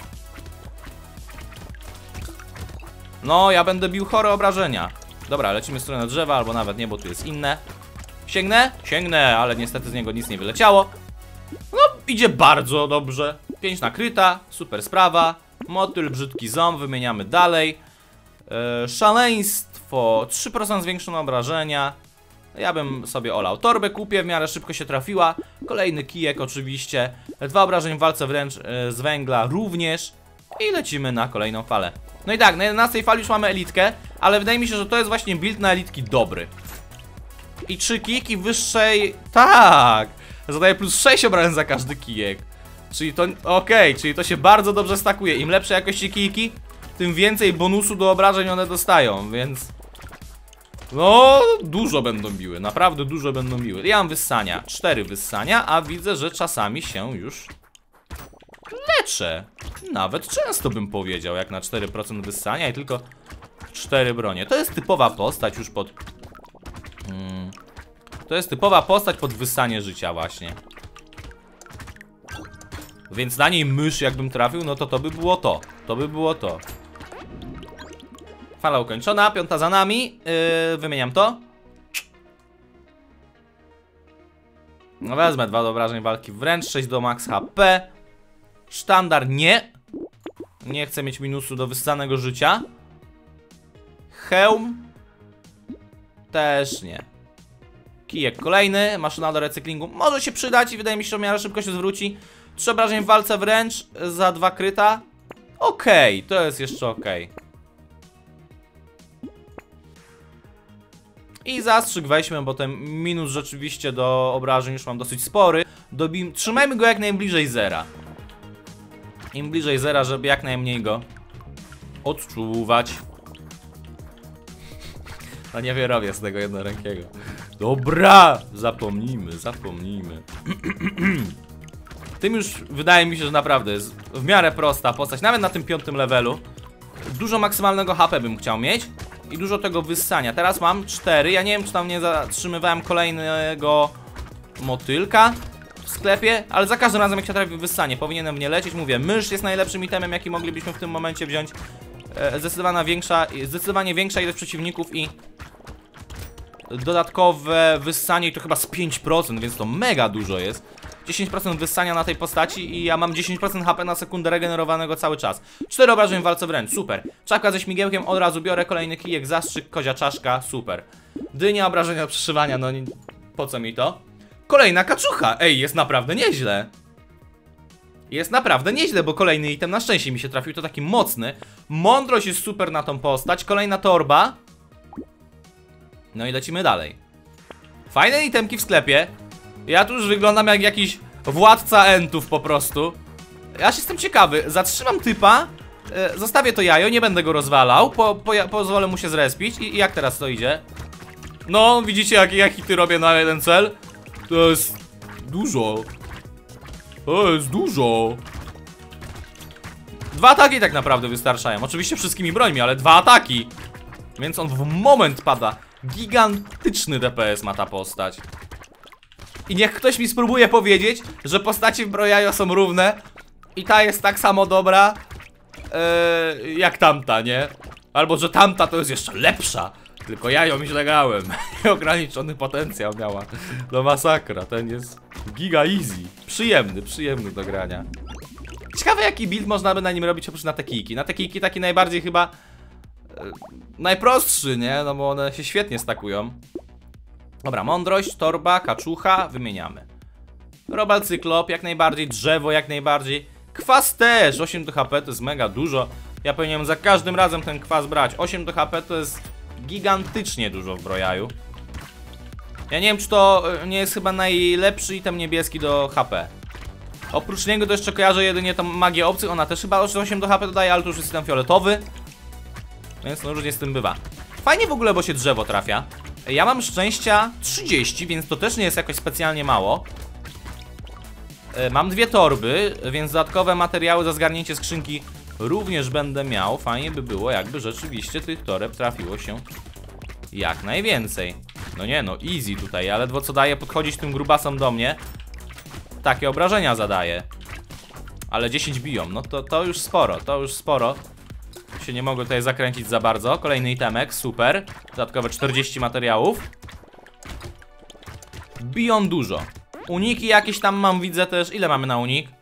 No, ja będę bił chore obrażenia. Dobra, lecimy w stronę drzewa, albo nawet nie, bo tu jest inne. Sięgnę? Sięgnę, ale niestety z niego nic nie wyleciało. No, idzie bardzo dobrze. 5 nakryta, super sprawa. Motyl, brzydki ząb, wymieniamy dalej. E, szaleństwo, 3% zwiększone obrażenia. Ja bym sobie olał. Torbę kupię, w miarę szybko się trafiła. Kolejny kijek oczywiście. Dwa obrażeń w walce wręcz e, z węgla również. I lecimy na kolejną falę. No i tak, na 11 fali już mamy elitkę, ale wydaje mi się, że to jest właśnie build na elitki dobry. I 3 kijki wyższej... Tak! Zadaje plus 6 obrażeń za każdy kijek. Czyli to... Okej, czyli to się bardzo dobrze stakuje. Im lepsze jakości kijki, tym więcej bonusu do obrażeń one dostają, więc... No, dużo będą biły, naprawdę dużo będą biły. Ja mam wyssania, 4 wyssania, a widzę, że czasami się już leczę. Nawet często bym powiedział, jak na 4% wyssania i tylko 4 bronie. To jest typowa postać już pod... Hmm. To jest typowa postać pod wyssanie życia właśnie. Więc na niej mysz jakbym trafił, no to to by było to. To by było to. Fala ukończona, piąta za nami. Yy, wymieniam to. No wezmę dwa do obrażeń walki wręcz, 6 do max HP. Sztandar nie. Nie chcę mieć minusu do wyssanego życia. Hełm. Też nie. Kijek kolejny, maszyna do recyklingu może się przydać i wydaje mi się, że w miarę szybko się zwróci. Trzy obrażeń w walce wręcz za dwa kryta. Okej, to jest jeszcze okej. I zastrzyk weźmy, bo ten minus rzeczywiście do obrażeń już mam dosyć spory. Dobim... Trzymajmy go jak najbliżej zera. Im bliżej zera, żeby jak najmniej go odczuwać. No nie robię z tego jednorękiego. Dobra! Zapomnijmy, zapomnijmy. Tym już wydaje mi się, że naprawdę jest w miarę prosta postać, nawet na tym piątym levelu. Dużo maksymalnego HP bym chciał mieć i dużo tego wyssania. Teraz mam 4. Ja nie wiem, czy tam nie zatrzymywałem kolejnego motylka w sklepie, ale za każdym razem jak się trafi wyssanie, powinienem w nie lecieć. Mówię, mysz jest najlepszym itemem, jaki moglibyśmy w tym momencie wziąć. E, Zdecydowana większa, zdecydowanie większa ilość przeciwników i dodatkowe wyssanie i to chyba z 5%, więc to mega dużo jest. 10% wyssania na tej postaci i ja mam 10% HP na sekundę regenerowanego cały czas. 4 obrażeń w walce wręcz, super. Czapka ze śmigiełkiem, od razu biorę kolejny kijek, zastrzyk, kozia czaszka, super. Dynia, obrażenia od przyszywania, no po co mi to? Kolejna kaczucha, ej, jest naprawdę nieźle. Jest naprawdę nieźle, bo kolejny item na szczęście mi się trafił, to taki mocny. Mądrość jest super na tą postać, kolejna torba. No i lecimy dalej. Fajne itemki w sklepie. Ja tu już wyglądam jak jakiś władca entów po prostu. Ja się jestem ciekawy, zatrzymam typa, e, zostawię to jajo, nie będę go rozwalał, po, po, pozwolę mu się zrespić i, i jak teraz to idzie? No, widzicie jaki, jaki ty robię na jeden cel? To jest dużo. To jest dużo. Dwa ataki tak naprawdę wystarczają. Oczywiście wszystkimi brońmi, ale dwa ataki. Więc on w moment pada. Gigantyczny DPS ma ta postać. I niech ktoś mi spróbuje powiedzieć, że postaci w Brojajo są równe i ta jest tak samo dobra yy, jak tamta, nie? Albo że tamta to jest jeszcze lepsza. Tylko ja ją źle grałem. [LAUGHS] Ograniczony potencjał miała. No masakra, ten jest giga easy. Przyjemny, przyjemny do grania. Ciekawe jaki build można by na nim robić oprócz na te kijki. Na te kijki taki najbardziej chyba e, najprostszy, nie? No bo one się świetnie stakują. Dobra, mądrość, torba, kaczucha, wymieniamy. Robal cyklop, jak najbardziej, drzewo, jak najbardziej. Kwas też, 8 do HP to jest mega dużo. Ja powinienem za każdym razem ten kwas brać. 8 do HP to jest gigantycznie dużo w brojaju. Ja nie wiem, czy to e, nie jest chyba najlepszy item niebieski do HP. Oprócz niego to jeszcze kojarzę jedynie tą magię obcych, ona też chyba 8 do HP dodaje, ale to już jest item fioletowy. Więc no różnie z tym bywa. Fajnie w ogóle, bo się drzewo trafia. Ja mam szczęścia 30, więc to też nie jest jakoś specjalnie mało. E, Mam dwie torby, więc dodatkowe materiały za zgarnięcie skrzynki również będę miał. Fajnie by było, jakby rzeczywiście tych toreb trafiło się jak najwięcej. No nie no, easy tutaj, ja ledwo co daje podchodzić tym grubasom do mnie. Takie obrażenia zadaje. Ale 10 biją, no to, to już sporo, to już sporo. Się nie mogę tutaj zakręcić za bardzo. Kolejny itemek, super. Dodatkowe 40 materiałów. Biją dużo. Uniki jakieś tam mam, widzę też. Ile mamy na unik?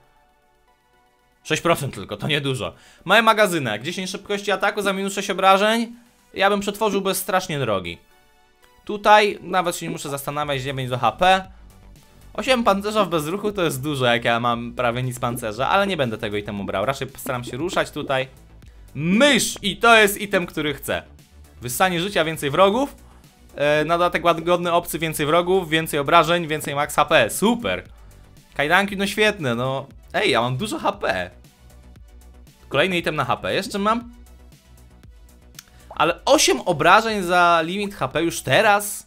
6% tylko, to nie dużo. Mały magazynek, 10 szybkości ataku za minus 6 obrażeń. Ja bym przetworzył, bo jest strasznie drogi. Tutaj nawet się nie muszę zastanawiać, 9 do HP. 8 pancerza w bezruchu to jest dużo, jak ja mam prawie nic pancerza, ale nie będę tego itemu brał. Raczej postaram się ruszać tutaj. Mysz! I to jest item, który chcę. Wyssanie życia, więcej wrogów. E, na dodatek łagodny obcy, więcej wrogów, więcej obrażeń, więcej max HP. Super! Kajdanki, no świetne, no. Ej, ja mam dużo HP. Kolejny item na HP. Jeszcze mam. Ale 8 obrażeń za limit HP już teraz?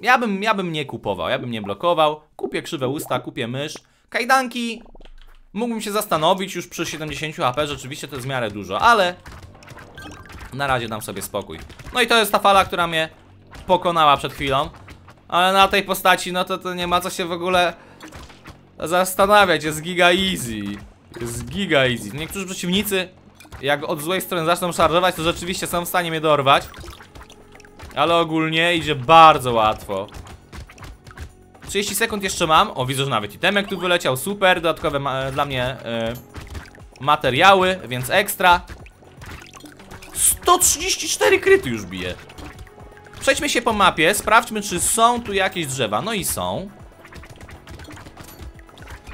Ja bym, ja bym nie kupował, ja bym nie blokował. Kupię krzywe usta, kupię mysz. Kajdanki. Mógłbym się zastanowić już przy 70 HP, rzeczywiście to jest w miarę dużo, ale na razie dam sobie spokój. No i to jest ta fala, która mnie pokonała przed chwilą. Ale na tej postaci, no to, to nie ma co się w ogóle zastanawiać, jest giga easy. Jest giga easy. Niektórzy przeciwnicy, jak od złej strony zaczną szarżować, to rzeczywiście są w stanie mnie dorwać. Ale ogólnie idzie bardzo łatwo. 30 sekund jeszcze mam. O, widzę, że nawet itemek tu wyleciał. Super, dodatkowe ma dla mnie e, materiały, więc ekstra. 134 kryty już bije. Przejdźmy się po mapie, sprawdźmy, czy są tu jakieś drzewa. No i są.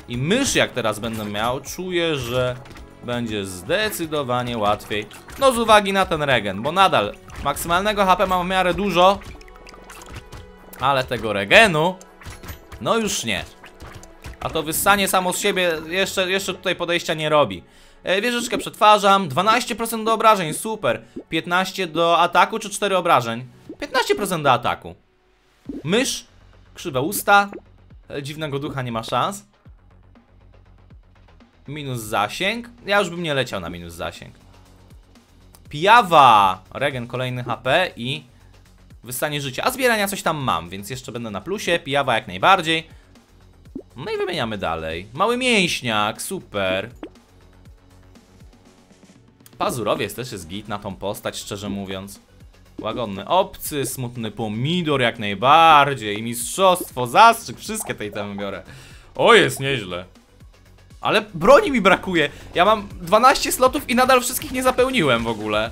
I mysz jak teraz będę miał, czuję, że będzie zdecydowanie łatwiej. No z uwagi na ten regen, bo nadal maksymalnego HP mam w miarę dużo. Ale tego regenu, no już nie. A to wyssanie samo z siebie jeszcze, jeszcze tutaj podejścia nie robi. E, wieżyczkę przetwarzam, 12% do obrażeń, super. 15 do ataku czy 4 obrażeń? 15% do ataku. Mysz, krzywe usta, e, dziwnego ducha nie ma szans. Minus zasięg. Ja już bym nie leciał na minus zasięg. Pijawa! Regen kolejny HP i wystanie życia. A zbierania coś tam mam, więc jeszcze będę na plusie. Pijawa jak najbardziej. No i wymieniamy dalej. Mały mięśniak, super. Pazurowiec też jest git na tą postać, szczerze mówiąc. Łagodny obcy, smutny pomidor jak najbardziej. I mistrzostwo, zastrzyk, wszystkie tej temy biorę. O, jest nieźle. Ale broni mi brakuje. Ja mam 12 slotów i nadal wszystkich nie zapełniłem w ogóle.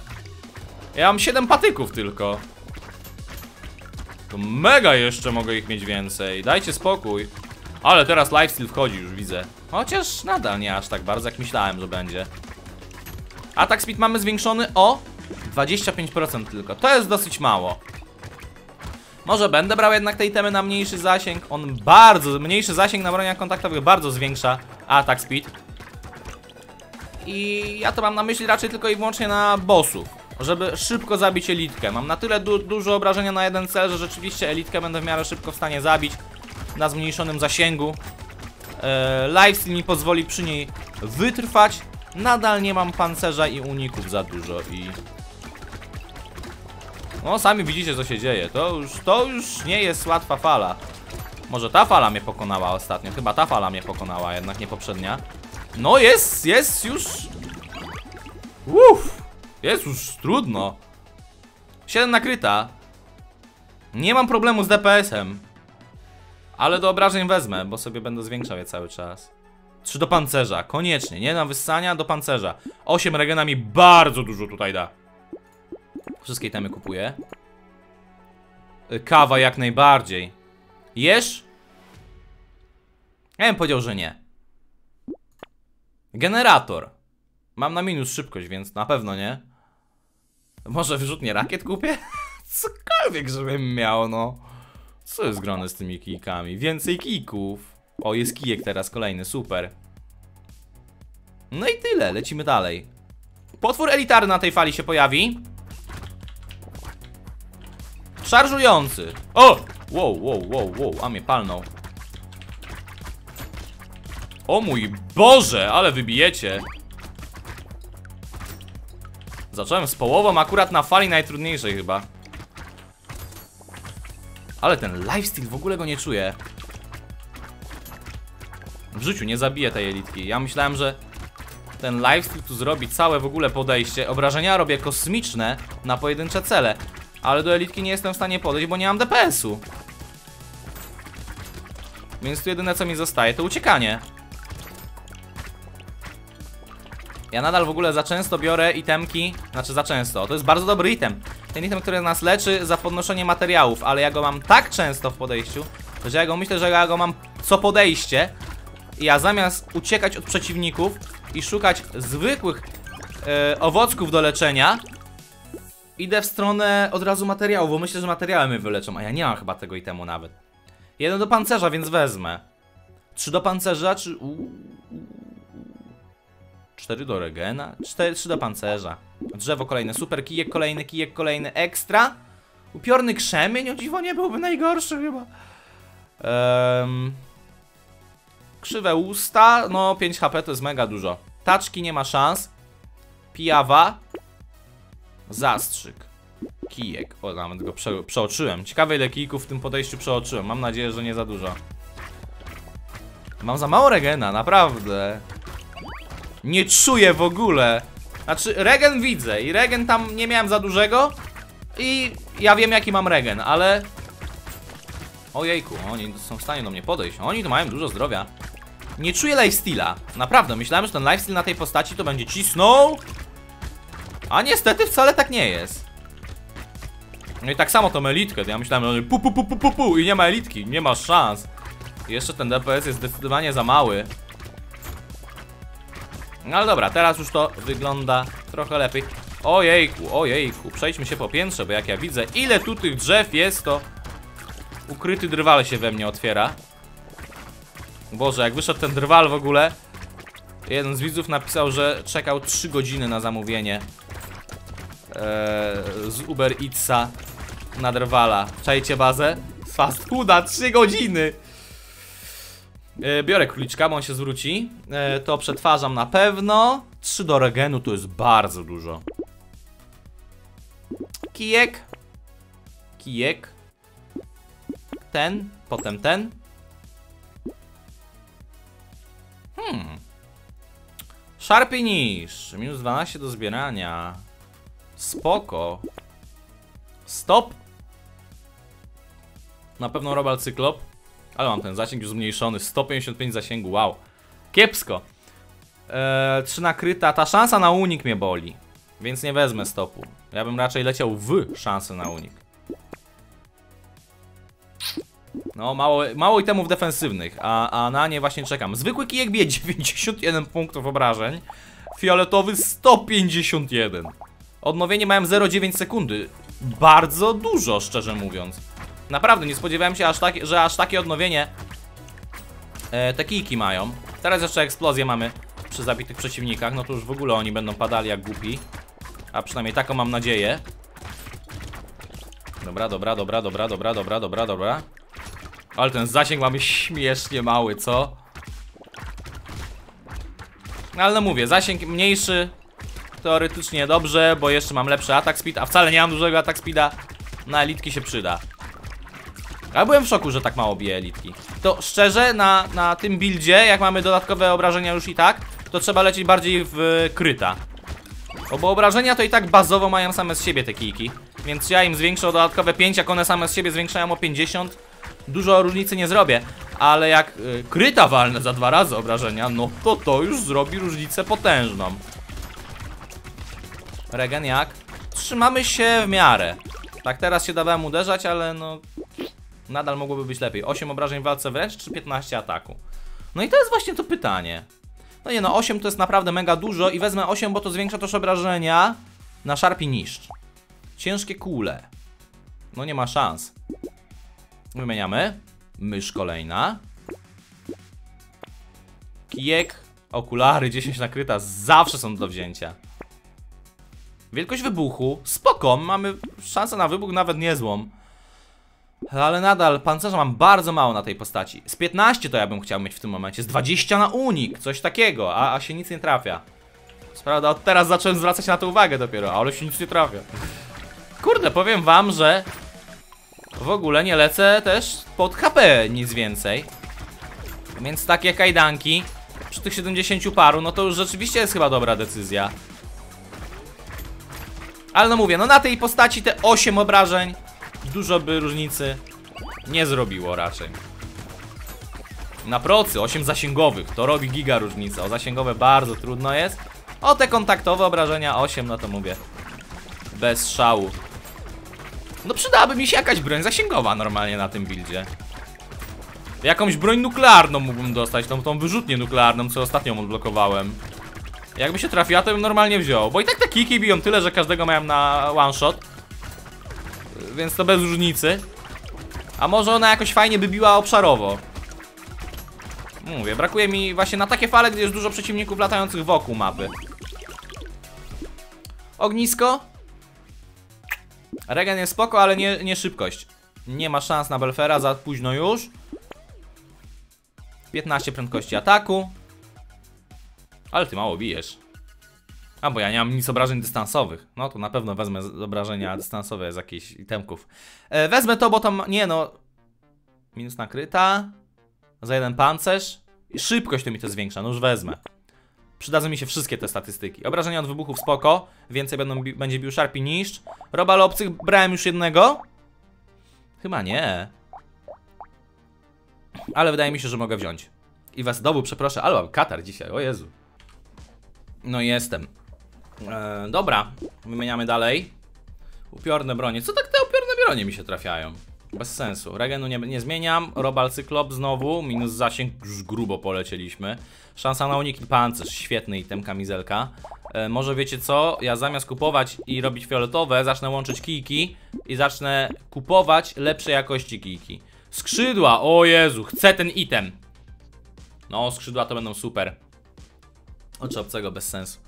Ja mam 7 patyków tylko. To mega jeszcze mogę ich mieć więcej. Dajcie spokój. Ale teraz lifesteal wchodzi, już widzę. Chociaż nadal nie aż tak bardzo, jak myślałem, że będzie. Atak speed mamy zwiększony o 25% tylko. To jest dosyć mało. Może będę brał jednak tej temy na mniejszy zasięg. On bardzo, mniejszy zasięg na broniach kontaktowych bardzo zwiększa atak speed. I ja to mam na myśli raczej tylko i wyłącznie na bossów. Żeby szybko zabić elitkę. Mam na tyle du dużo obrażenia na jeden cel, że rzeczywiście elitkę będę w miarę szybko w stanie zabić. Na zmniejszonym zasięgu. Eee, lifesteal mi pozwoli przy niej wytrwać. Nadal nie mam pancerza i uników za dużo i... No, sami widzicie co się dzieje. To już, to już nie jest łatwa fala. Może ta fala mnie pokonała ostatnio. Chyba ta fala mnie pokonała, jednak nie poprzednia. No jest, jest już... Uff, jest już trudno. 7 nakryta. Nie mam problemu z DPS-em. Ale do obrażeń wezmę, bo sobie będę zwiększał je cały czas. 3 do pancerza, koniecznie, nie na wyssania, do pancerza 8 regena mi bardzo dużo tutaj da Wszystkie temy kupuję Y, Kawa jak najbardziej Jesz? Ja bym powiedział, że nie Generator Mam na minus szybkość, więc na pewno nie Może wyrzutnie rakiet kupię? [LAUGHS] Cokolwiek, żebym miał, no Co jest grane z tymi kijkami? Więcej kijków o, jest kijek teraz kolejny, super. No i tyle, lecimy dalej. Potwór elitarny na tej fali się pojawi. Szarżujący. O! Wow, wow, wow, wow, a mnie palnął. O mój Boże, ale wybijecie. Zacząłem z połową akurat na fali najtrudniejszej chyba. Ale ten lifesteal w ogóle go nie czuję. W życiu nie zabiję tej elitki. Ja myślałem, że ten lifesteal tu zrobi całe w ogóle podejście. Obrażenia robię kosmiczne na pojedyncze cele. Ale do elitki nie jestem w stanie podejść, bo nie mam DPS-u. Więc tu jedyne co mi zostaje to uciekanie. Ja nadal w ogóle za często biorę itemki, znaczy za często, to jest bardzo dobry item. Ten item, który nas leczy za podnoszenie materiałów, ale ja go mam tak często w podejściu, że ja go myślę, że ja go mam co podejście, ja zamiast uciekać od przeciwników i szukać zwykłych e, owocków do leczenia, idę w stronę od razu materiału, bo myślę, że materiały mnie wyleczą, a ja nie mam chyba tego itemu nawet. Jeden do pancerza, więc wezmę. Trzy do pancerza, czy... Cztery do regena? Cztery, trzy do pancerza. Drzewo kolejne, super kijek kolejny, kijek kolejny, ekstra. Upiorny krzemień, o dziwo nie byłby najgorszy chyba. Um, Krzywe usta, no 5 HP to jest mega dużo. Taczki nie ma szans. Pijawa. Zastrzyk. Kijek. O, nawet go prze przeoczyłem. Ciekawe ile kijków w tym podejściu przeoczyłem. Mam nadzieję, że nie za dużo. Mam za mało regena, naprawdę. Nie czuję w ogóle. Znaczy, regen widzę i regen tam nie miałem za dużego. I ja wiem jaki mam regen, ale... Ojejku, oni są w stanie do mnie podejść. Oni tu mają dużo zdrowia. Nie czuję lifesteala. Naprawdę, myślałem, że ten lifestyle na tej postaci to będzie cisnął. A niestety wcale tak nie jest. No i tak samo tą elitkę, to ja myślałem, że pu pu pu pu pu pu i nie ma elitki, nie ma szans. Jeszcze ten DPS jest zdecydowanie za mały. No ale dobra, teraz już to wygląda trochę lepiej. Ojejku, ojejku, przejdźmy się po piętrze, bo jak ja widzę ile tu tych drzew jest, to ukryty drwal się we mnie otwiera. Boże, jak wyszedł ten drwal w ogóle, jeden z widzów napisał, że czekał 3 godziny na zamówienie z Uber Eatsa na drwala. Czajcie bazę? Fast fooda 3 godziny! E, Biorę króliczka, bo on się zwróci. E, To przetwarzam na pewno. 3 do regenu to jest bardzo dużo. Kijek. Kijek. Ten, potem ten. Hmm. Szarpy niż. Minus 12 do zbierania. Spoko. Stop. Na pewno robal cyklop. Ale mam ten zasięg już zmniejszony. 155 zasięgu, wow. Kiepsko. Eee, 3 nakryta. Ta szansa na unik mnie boli. Więc nie wezmę stopu. Ja bym raczej leciał w szansę na unik. No, mało, mało itemów defensywnych, a, a na nie właśnie czekam. Zwykły kijek bije [LAUGHS] 91 punktów obrażeń. Fioletowy 151. Odnowienie miałem 0,9 sekundy. Bardzo dużo, szczerze mówiąc. Naprawdę, nie spodziewałem się, aż takie, że aż takie odnowienie e, te kijki mają. Teraz jeszcze eksplozję mamy przy zabitych przeciwnikach, no to już w ogóle oni będą padali jak głupi. A przynajmniej taką mam nadzieję. Dobra, dobra, dobra, dobra, dobra, dobra, dobra, dobra. Ale ten zasięg mamy śmiesznie mały, co? Ale no mówię, zasięg mniejszy Teoretycznie dobrze, bo jeszcze mam lepszy atak speed A wcale nie mam dużego atak speeda. Na elitki się przyda. Ja byłem w szoku, że tak mało bije elitki. To szczerze, na, na tym buildzie Jak mamy dodatkowe obrażenia już i tak To trzeba lecieć bardziej w kryta. O, Bo obrażenia to i tak bazowo mają same z siebie te kijki. Więc ja im zwiększę o dodatkowe 5 Jak one same z siebie zwiększają o 50 Dużo różnicy nie zrobię Ale jak y, kryta walnę za dwa razy obrażenia No to to już zrobi różnicę potężną Regen jak? Trzymamy się w miarę. Tak teraz się dawałem uderzać, ale no Nadal mogłoby być lepiej. 8 obrażeń w walce wręcz, czy 15 ataku? No i to jest właśnie to pytanie. No nie no, 8 to jest naprawdę mega dużo I wezmę 8, bo to zwiększa też obrażenia Na szarpi niszcz. Ciężkie kule. No nie ma szans. Wymieniamy. Mysz kolejna. Kijek Okulary [LAUGHS] 10 nakryta Zawsze są do wzięcia Wielkość wybuchu, spoko, mamy szansę na wybuch nawet niezłą Ale nadal pancerza mam bardzo mało na tej postaci. Z 15 to ja bym chciał mieć w tym momencie, z 20 na unik, coś takiego, a, a się nic nie trafia. Prawda, od teraz zacząłem zwracać na to uwagę dopiero, ale się nic nie trafia. Kurde, powiem wam, że w ogóle nie lecę też pod HP, nic więcej. Więc takie kajdanki przy tych 70 paru, no to już rzeczywiście jest chyba dobra decyzja ale no mówię, no na tej postaci te 8 obrażeń Dużo by różnicy nie zrobiło raczej. Na procy 8 zasięgowych To robi giga różnicę O zasięgowe bardzo trudno jest. O te kontaktowe obrażenia 8 no to mówię Bez szału. No przydałaby mi się jakaś broń zasięgowa normalnie na tym buildzie. Jakąś broń nuklearną mógłbym dostać Tą, tą wyrzutnię nuklearną co ostatnio odblokowałem jakby się trafiła, to bym normalnie wziął. Bo i tak te kiki biją tyle, że każdego miałem na one shot. Więc to bez różnicy. A może ona jakoś fajnie by biła obszarowo. Mówię, brakuje mi właśnie na takie fale, gdzie jest dużo przeciwników latających wokół mapy. Ognisko. Regen jest spoko, ale nie, nie szybkość. Nie ma szans na Belfera, za późno już. 15 prędkości ataku. Ale ty mało bijesz. A, bo ja nie mam nic obrażeń dystansowych. No to na pewno wezmę obrażenia dystansowe z jakichś itemków. E, wezmę to, bo tam, nie no... Minus nakryta. Za jeden pancerz. I szybkość to mi to zwiększa, no już wezmę. Przydadzą mi się wszystkie te statystyki. Obrażenia od wybuchów spoko. Więcej będą bi będzie bił szarpi niż. Robal obcych brałem już jednego? Chyba nie. Ale wydaje mi się, że mogę wziąć. I was dobu przeproszę, ale mam katar dzisiaj, o Jezu. No jestem. E, dobra, wymieniamy dalej. Upiorne bronie. Co tak te upiorne bronie mi się trafiają. Bez sensu. Regenu nie, nie zmieniam. Robal Cyklop znowu. Minus zasięg. Już grubo polecieliśmy. Szansa na unik i pancerz. Świetny item, kamizelka. E, może wiecie co? Ja zamiast kupować i robić fioletowe, zacznę łączyć kijki i zacznę kupować lepszej jakości kijki. Skrzydła! O Jezu, chcę ten item. No, skrzydła to będą super. Oczy obcego bez sensu.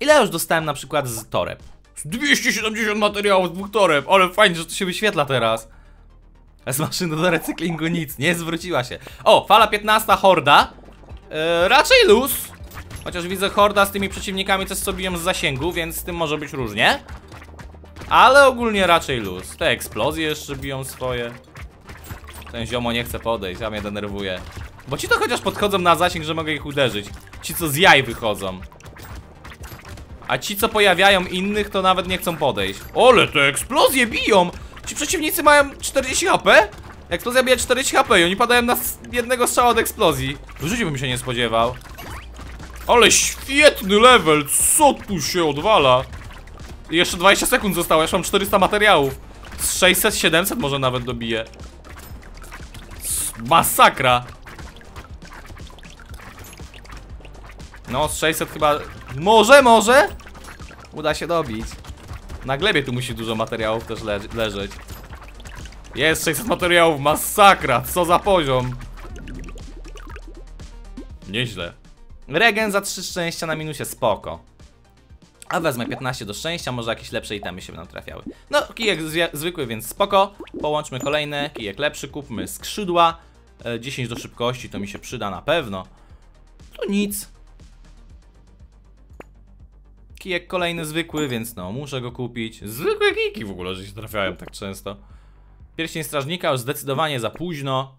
Ile już dostałem na przykład z toreb? Z 270 materiałów z dwóch toreb, ale fajnie, że to się wyświetla teraz. Z maszyny do recyklingu nic, nie zwróciła się. O, fala 15, horda. Yy, raczej luz. Chociaż widzę horda z tymi przeciwnikami też sobie biją z zasięgu, więc z tym może być różnie. Ale ogólnie raczej luz. Te eksplozje jeszcze biją swoje. Ten ziomo nie chce podejść, a mnie denerwuje. Bo ci to chociaż podchodzą na zasięg, że mogę ich uderzyć. Ci co z jaj wychodzą. A ci co pojawiają innych to nawet nie chcą podejść. Ole, te eksplozje biją! Ci przeciwnicy mają 40 HP? Eksplozja bije 40 HP i oni padają na jednego strzała od eksplozji. W życiu bym się nie spodziewał. Ale świetny level! Co tu się odwala? Jeszcze 20 sekund zostało, już mam 400 materiałów. Z 600, 700 może nawet dobiję. Masakra! No, z 600 chyba... Może, może? Uda się dobić. Na glebie tu musi dużo materiałów też le leżeć. Jest 600 materiałów, masakra, co za poziom. Nieźle. Regen za 3 szczęścia na minusie, spoko. A wezmę 15 do szczęścia, może jakieś lepsze itemy się będą trafiały. No, kijek zwykły, więc spoko. Połączmy kolejne, kijek lepszy, kupmy skrzydła. E, 10 do szybkości, to mi się przyda na pewno. Tu nic. Kijek kolejny zwykły, więc no, muszę go kupić. Zwykłe kijki w ogóle, że się trafiają tak często. Pierścień strażnika już zdecydowanie za późno.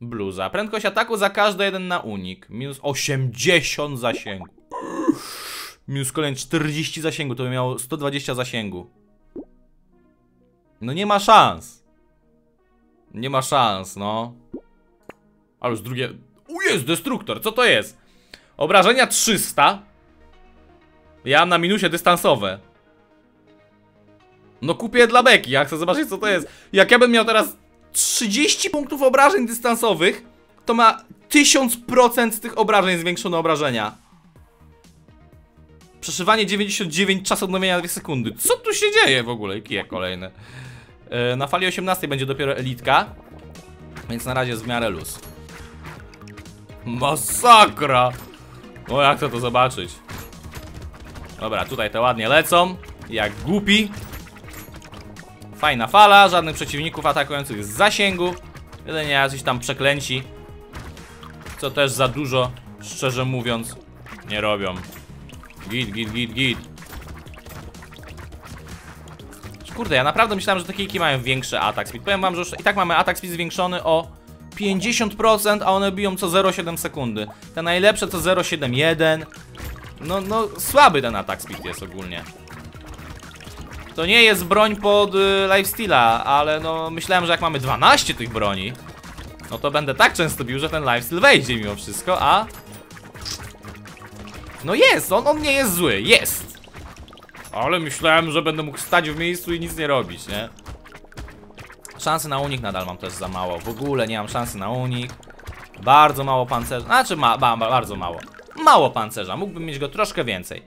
Bluza. Prędkość ataku za każdy jeden na unik. Minus 80 zasięgu. Minus kolejny 40 zasięgu, to by miało 120 zasięgu. No nie ma szans. Nie ma szans, no. A już drugie... U jest destruktor, co to jest? Obrażenia 300. Ja mam na minusie dystansowe. No kupię dla beki, ja chcę zobaczyć co to jest. Jak ja bym miał teraz 30 punktów obrażeń dystansowych, to ma 1000% z tych obrażeń zwiększone obrażenia. Przeszywanie 99, czas odnowienia 2 sekundy. Co tu się dzieje w ogóle? Kije kolejne. Yy, na fali 18 będzie dopiero elitka. Więc na razie jest w miarę luz. Masakra! O, jak chcę to zobaczyć. Dobra, tutaj te ładnie lecą. Jak głupi. Fajna fala, żadnych przeciwników atakujących z zasięgu. Jedynie jacyś tam przeklęci. Co też za dużo, szczerze mówiąc, nie robią. Git, git, git, git. Kurde, ja naprawdę myślałem, że te kijki mają większy atak speed. Powiem wam, że już i tak mamy atak speed zwiększony o 50%, a one biją co 0,7 sekundy. Te najlepsze to 0,71. No, no, słaby ten atak speed jest ogólnie. To nie jest broń pod y, lifesteala, ale no myślałem, że jak mamy 12 tych broni, no to będę tak często bił, że ten lifesteal wejdzie mimo wszystko, a... No jest, on, on nie jest zły, jest! Ale myślałem, że będę mógł stać w miejscu i nic nie robić, nie? Szansy na unik nadal mam też za mało, w ogóle nie mam szansy na unik. Bardzo mało pancerza, znaczy ma, ba, ba, bardzo mało. Mało pancerza, mógłbym mieć go troszkę więcej.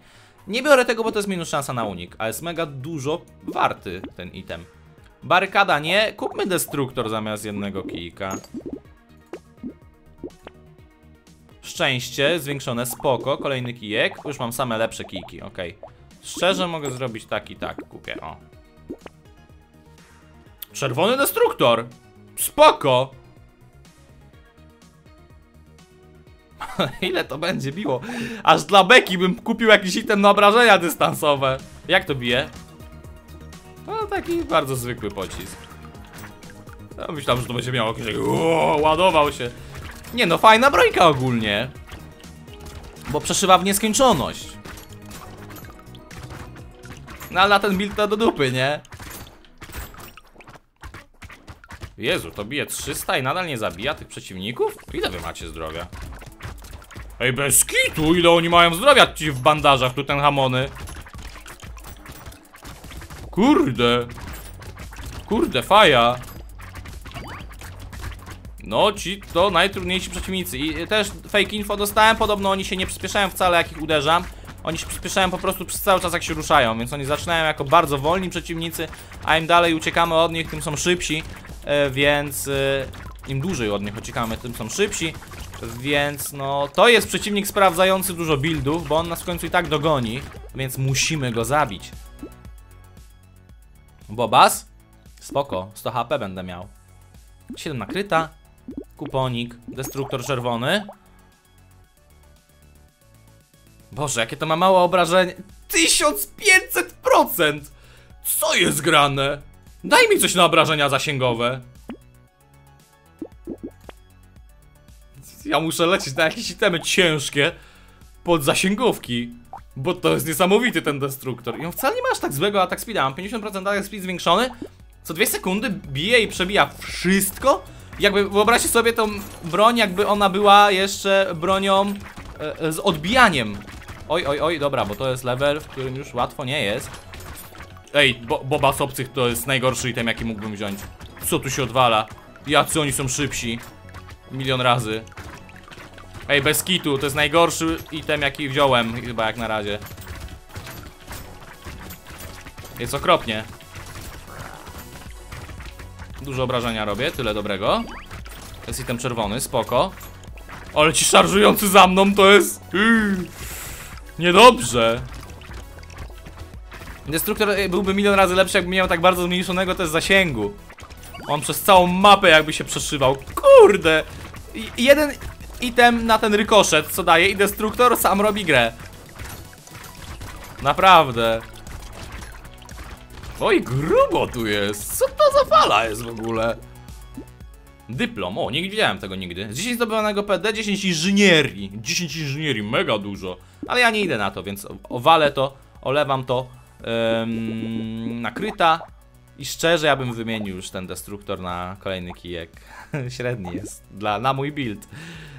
Nie biorę tego, bo to jest minus szansa na unik, a jest mega dużo warty ten item. Barykada nie, kupmy destruktor zamiast jednego kijka. Szczęście, zwiększone, spoko, kolejny kijek. Już mam same lepsze kijki, ok. Szczerze mogę zrobić tak i tak, kupię, o. Czerwony destruktor! Spoko! [LAUGHS] Ile to będzie biło? Aż dla beki bym kupił jakiś item na obrażenia dystansowe. Jak to bije? No taki bardzo zwykły pocisk. Ja myślałem, że to będzie miało jakieś... Uuu, ładował się. Nie no, fajna brońka ogólnie. Bo przeszywa w nieskończoność. No ale na ten build do dupy, nie? Jezu, to bije 300 i nadal nie zabija tych przeciwników? Ile wy macie zdrowia? Ej, bez kitu, ile oni mają zdrowia ci w bandażach, tu ten hamony. Kurde. Kurde, faja. No, ci to najtrudniejsi przeciwnicy. I też fake info dostałem, podobno oni się nie przyspieszają wcale jak ich uderzam. Oni się przyspieszają po prostu przez cały czas jak się ruszają, więc oni zaczynają jako bardzo wolni przeciwnicy, a im dalej uciekamy od nich, tym są szybsi, e, więc e, im dłużej od nich uciekamy, tym są szybsi. Więc no, to jest przeciwnik sprawdzający dużo buildów, bo on nas w końcu i tak dogoni, więc musimy go zabić. Bobas? Spoko, 100 HP będę miał. 7 nakryta, kuponik, destruktor czerwony. Boże, jakie to ma małe obrażenie. 1500%! Co jest grane? Daj mi coś na obrażenia zasięgowe. Ja muszę lecieć na jakieś itemy ciężkie pod zasięgówki. Bo to jest niesamowity ten destruktor. I on wcale nie ma aż tak złego atak speeda. Mam 50% atak speed zwiększony. Co dwie sekundy bije i przebija wszystko. Jakby wyobraźcie sobie tą broń, jakby ona była jeszcze bronią e, e, z odbijaniem. Oj, oj, oj, dobra, bo to jest level, w którym już łatwo nie jest. Ej, bo, Boba z obcych to jest najgorszy item, jaki mógłbym wziąć. Co tu się odwala? Jacy oni są szybsi. Milion razy. Ej, bez kitu, to jest najgorszy item, jaki wziąłem, chyba jak na razie. Jest okropnie. Dużo obrażenia robię, tyle dobrego. To jest item czerwony, spoko. Ale ci szarżujący za mną to jest... Yy, niedobrze. Destruktor byłby milion razy lepszy, jakby miał tak bardzo zmniejszonego też zasięgu. On przez całą mapę jakby się przeszywał. Kurde! Jeden item na ten rykoszet, co daje i destruktor sam robi grę. Naprawdę. Oj, grubo tu jest. Co to za fala jest w ogóle? Dyplom. O, nie widziałem tego nigdy. Z 10 zdobywanego PD, 10 inżynierii. 10 inżynierii, mega dużo. Ale ja nie idę na to, więc owalę to, olewam to. Ym, nakryta. I szczerze, ja bym wymienił już ten destruktor na kolejny kijek. [LAUGHS] Średni jest. Dla, na mój build.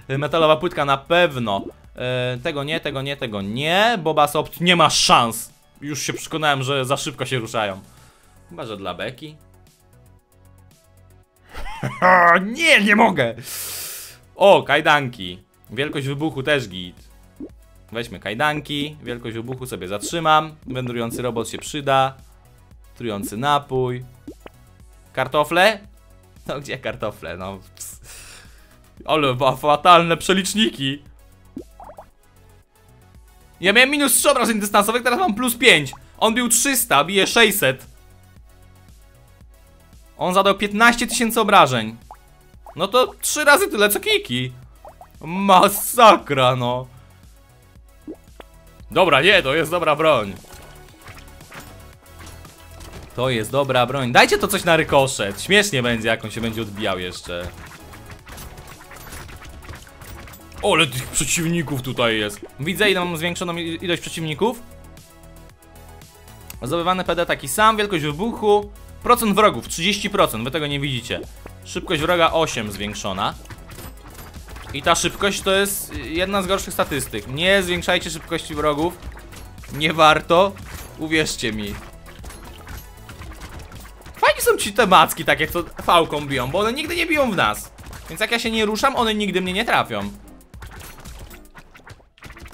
Metalowa płytka na pewno. E, tego nie, tego nie, tego nie. Boba Soft nie ma szans. Już się przekonałem, że za szybko się ruszają. Chyba, że dla beki. [LAUGHS] nie, nie mogę! O, kajdanki. Wielkość wybuchu też git. Weźmy kajdanki. Wielkość wybuchu sobie zatrzymam. Wędrujący robot się przyda. Trujący napój. Kartofle? No gdzie kartofle? No. ps. Ale fatalne przeliczniki. Ja miałem minus 3 obrażeń dystansowych, teraz mam plus 5. On bił 300, bije 600. On zadał 15 tysięcy obrażeń. No to 3 razy tyle co Kiki. Masakra, no. Dobra, nie, to jest dobra broń. To jest dobra broń. Dajcie to coś na rykoszet. Śmiesznie będzie, jak on się będzie odbijał jeszcze. Ole tych przeciwników tutaj jest. Widzę, ile mam zwiększoną ilość przeciwników. Zdobywany PD taki sam, wielkość wybuchu. Procent wrogów 30%, wy tego nie widzicie. Szybkość wroga 8 zwiększona. I ta szybkość to jest jedna z gorszych statystyk. Nie zwiększajcie szybkości wrogów. Nie warto. Uwierzcie mi. Są ci te macki takie, co fałką biją, bo one nigdy nie biją w nas. Więc jak ja się nie ruszam, one nigdy mnie nie trafią.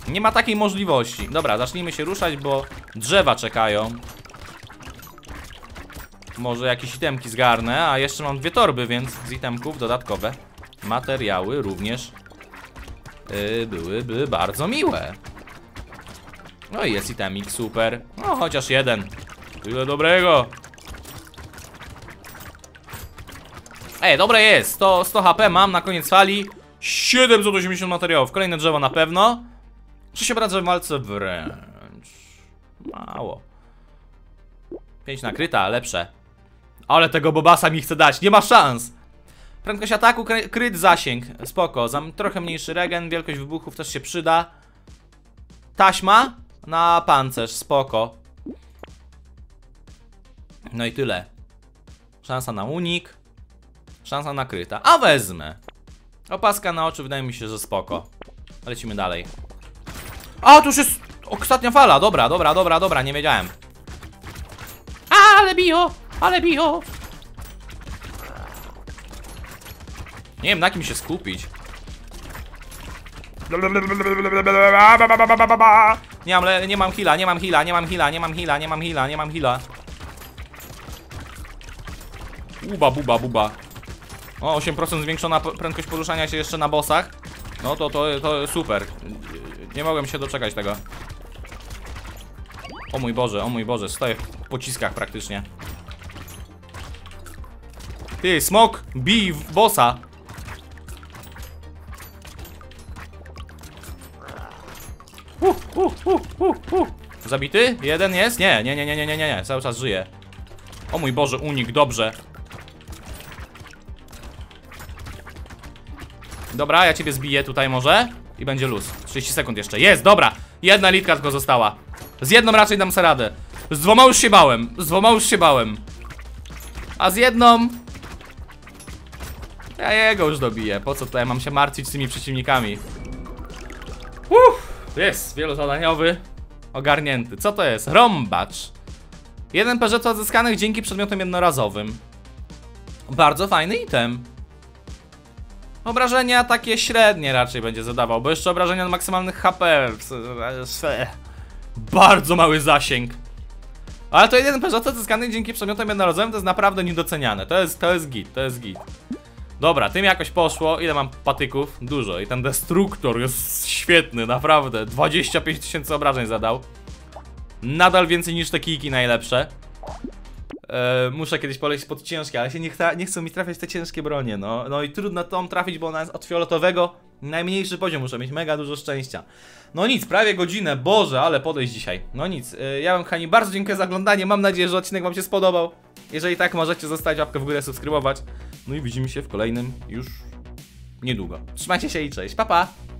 Nie ma takiej możliwości. Dobra, zacznijmy się ruszać, bo drzewa czekają. Może jakieś itemki zgarnę, a jeszcze mam dwie torby, więc z itemków dodatkowe materiały również yy, byłyby bardzo miłe. No i jest itemik, super. No, chociaż jeden. Tyle dobrego. Ej, dobre jest. 100, 100 HP mam na koniec fali. 780 materiałów. Kolejne drzewo na pewno. Czy się brać w walce wręcz? Mało. 5 nakryta, lepsze. Ale tego Bobasa mi chce dać, nie ma szans! Prędkość ataku, kry kryt, zasięg, spoko. Zam trochę mniejszy regen, wielkość wybuchów też się przyda. Taśma na pancerz, spoko. No i tyle. Szansa na unik. Szansa nakryta. A wezmę. Opaska na oczy wydaje mi się, że spoko. Lecimy dalej. A, tu już jest ostatnia fala. Dobra, dobra, dobra, dobra, nie wiedziałem. A, ale bio, ale bio. Nie wiem, na kim się skupić. Nie mam, nie mam hila, nie mam hila, nie mam hila, nie mam hila, nie mam hila, nie mam hila. Uba, buba, buba. O, 8% zwiększona prędkość poruszania się jeszcze na bossach. No to, to, to super. Nie mogłem się doczekać tego. O mój Boże, o mój Boże, stoję w pociskach praktycznie. Ty, smok, bij bossa. Uh, uh, uh, uh, uh. Zabity? Jeden jest? Nie, nie, nie, nie, nie, nie, nie, cały czas żyje. O mój Boże, unik, dobrze. Dobra, ja ciebie zbiję tutaj może i będzie luz. 30 sekund jeszcze. Jest, dobra. Jedna litka tylko została. Z jedną raczej dam sobie radę. Z dwoma już się bałem. Z dwoma już się bałem. A z jedną... Ja jego już dobiję. Po co tutaj mam się martwić z tymi przeciwnikami? Uff, jest, wielozadaniowy. Ogarnięty. Co to jest? Rąbacz. Jeden PZ odzyskanych dzięki przedmiotom jednorazowym. Bardzo fajny item. Obrażenia takie średnie raczej będzie zadawał, bo jeszcze obrażenia na maksymalnych HP. Bardzo mały zasięg. Ale to jeden PZ odzyskany dzięki przedmiotom jednorazowym to jest naprawdę niedoceniane. To jest, to jest git, to jest git. Dobra, tym jakoś poszło. Ile mam patyków? Dużo. I ten destruktor jest świetny, naprawdę. 25 tysięcy obrażeń zadał. Nadal więcej niż te kijki najlepsze. E, muszę kiedyś polecieć pod ciężkie, ale się nie, chta, nie chcą mi trafiać te ciężkie bronie, no. No i trudno tą trafić, bo ona jest od fioletowego. Najmniejszy poziom, muszę mieć mega dużo szczęścia. No nic, prawie godzinę, Boże, ale podejść dzisiaj. No nic, e, ja wam kochani bardzo dziękuję za oglądanie, mam nadzieję, że odcinek wam się spodobał. Jeżeli tak, możecie zostawić łapkę w górę, subskrybować. No i widzimy się w kolejnym już niedługo. Trzymajcie się i cześć, pa pa!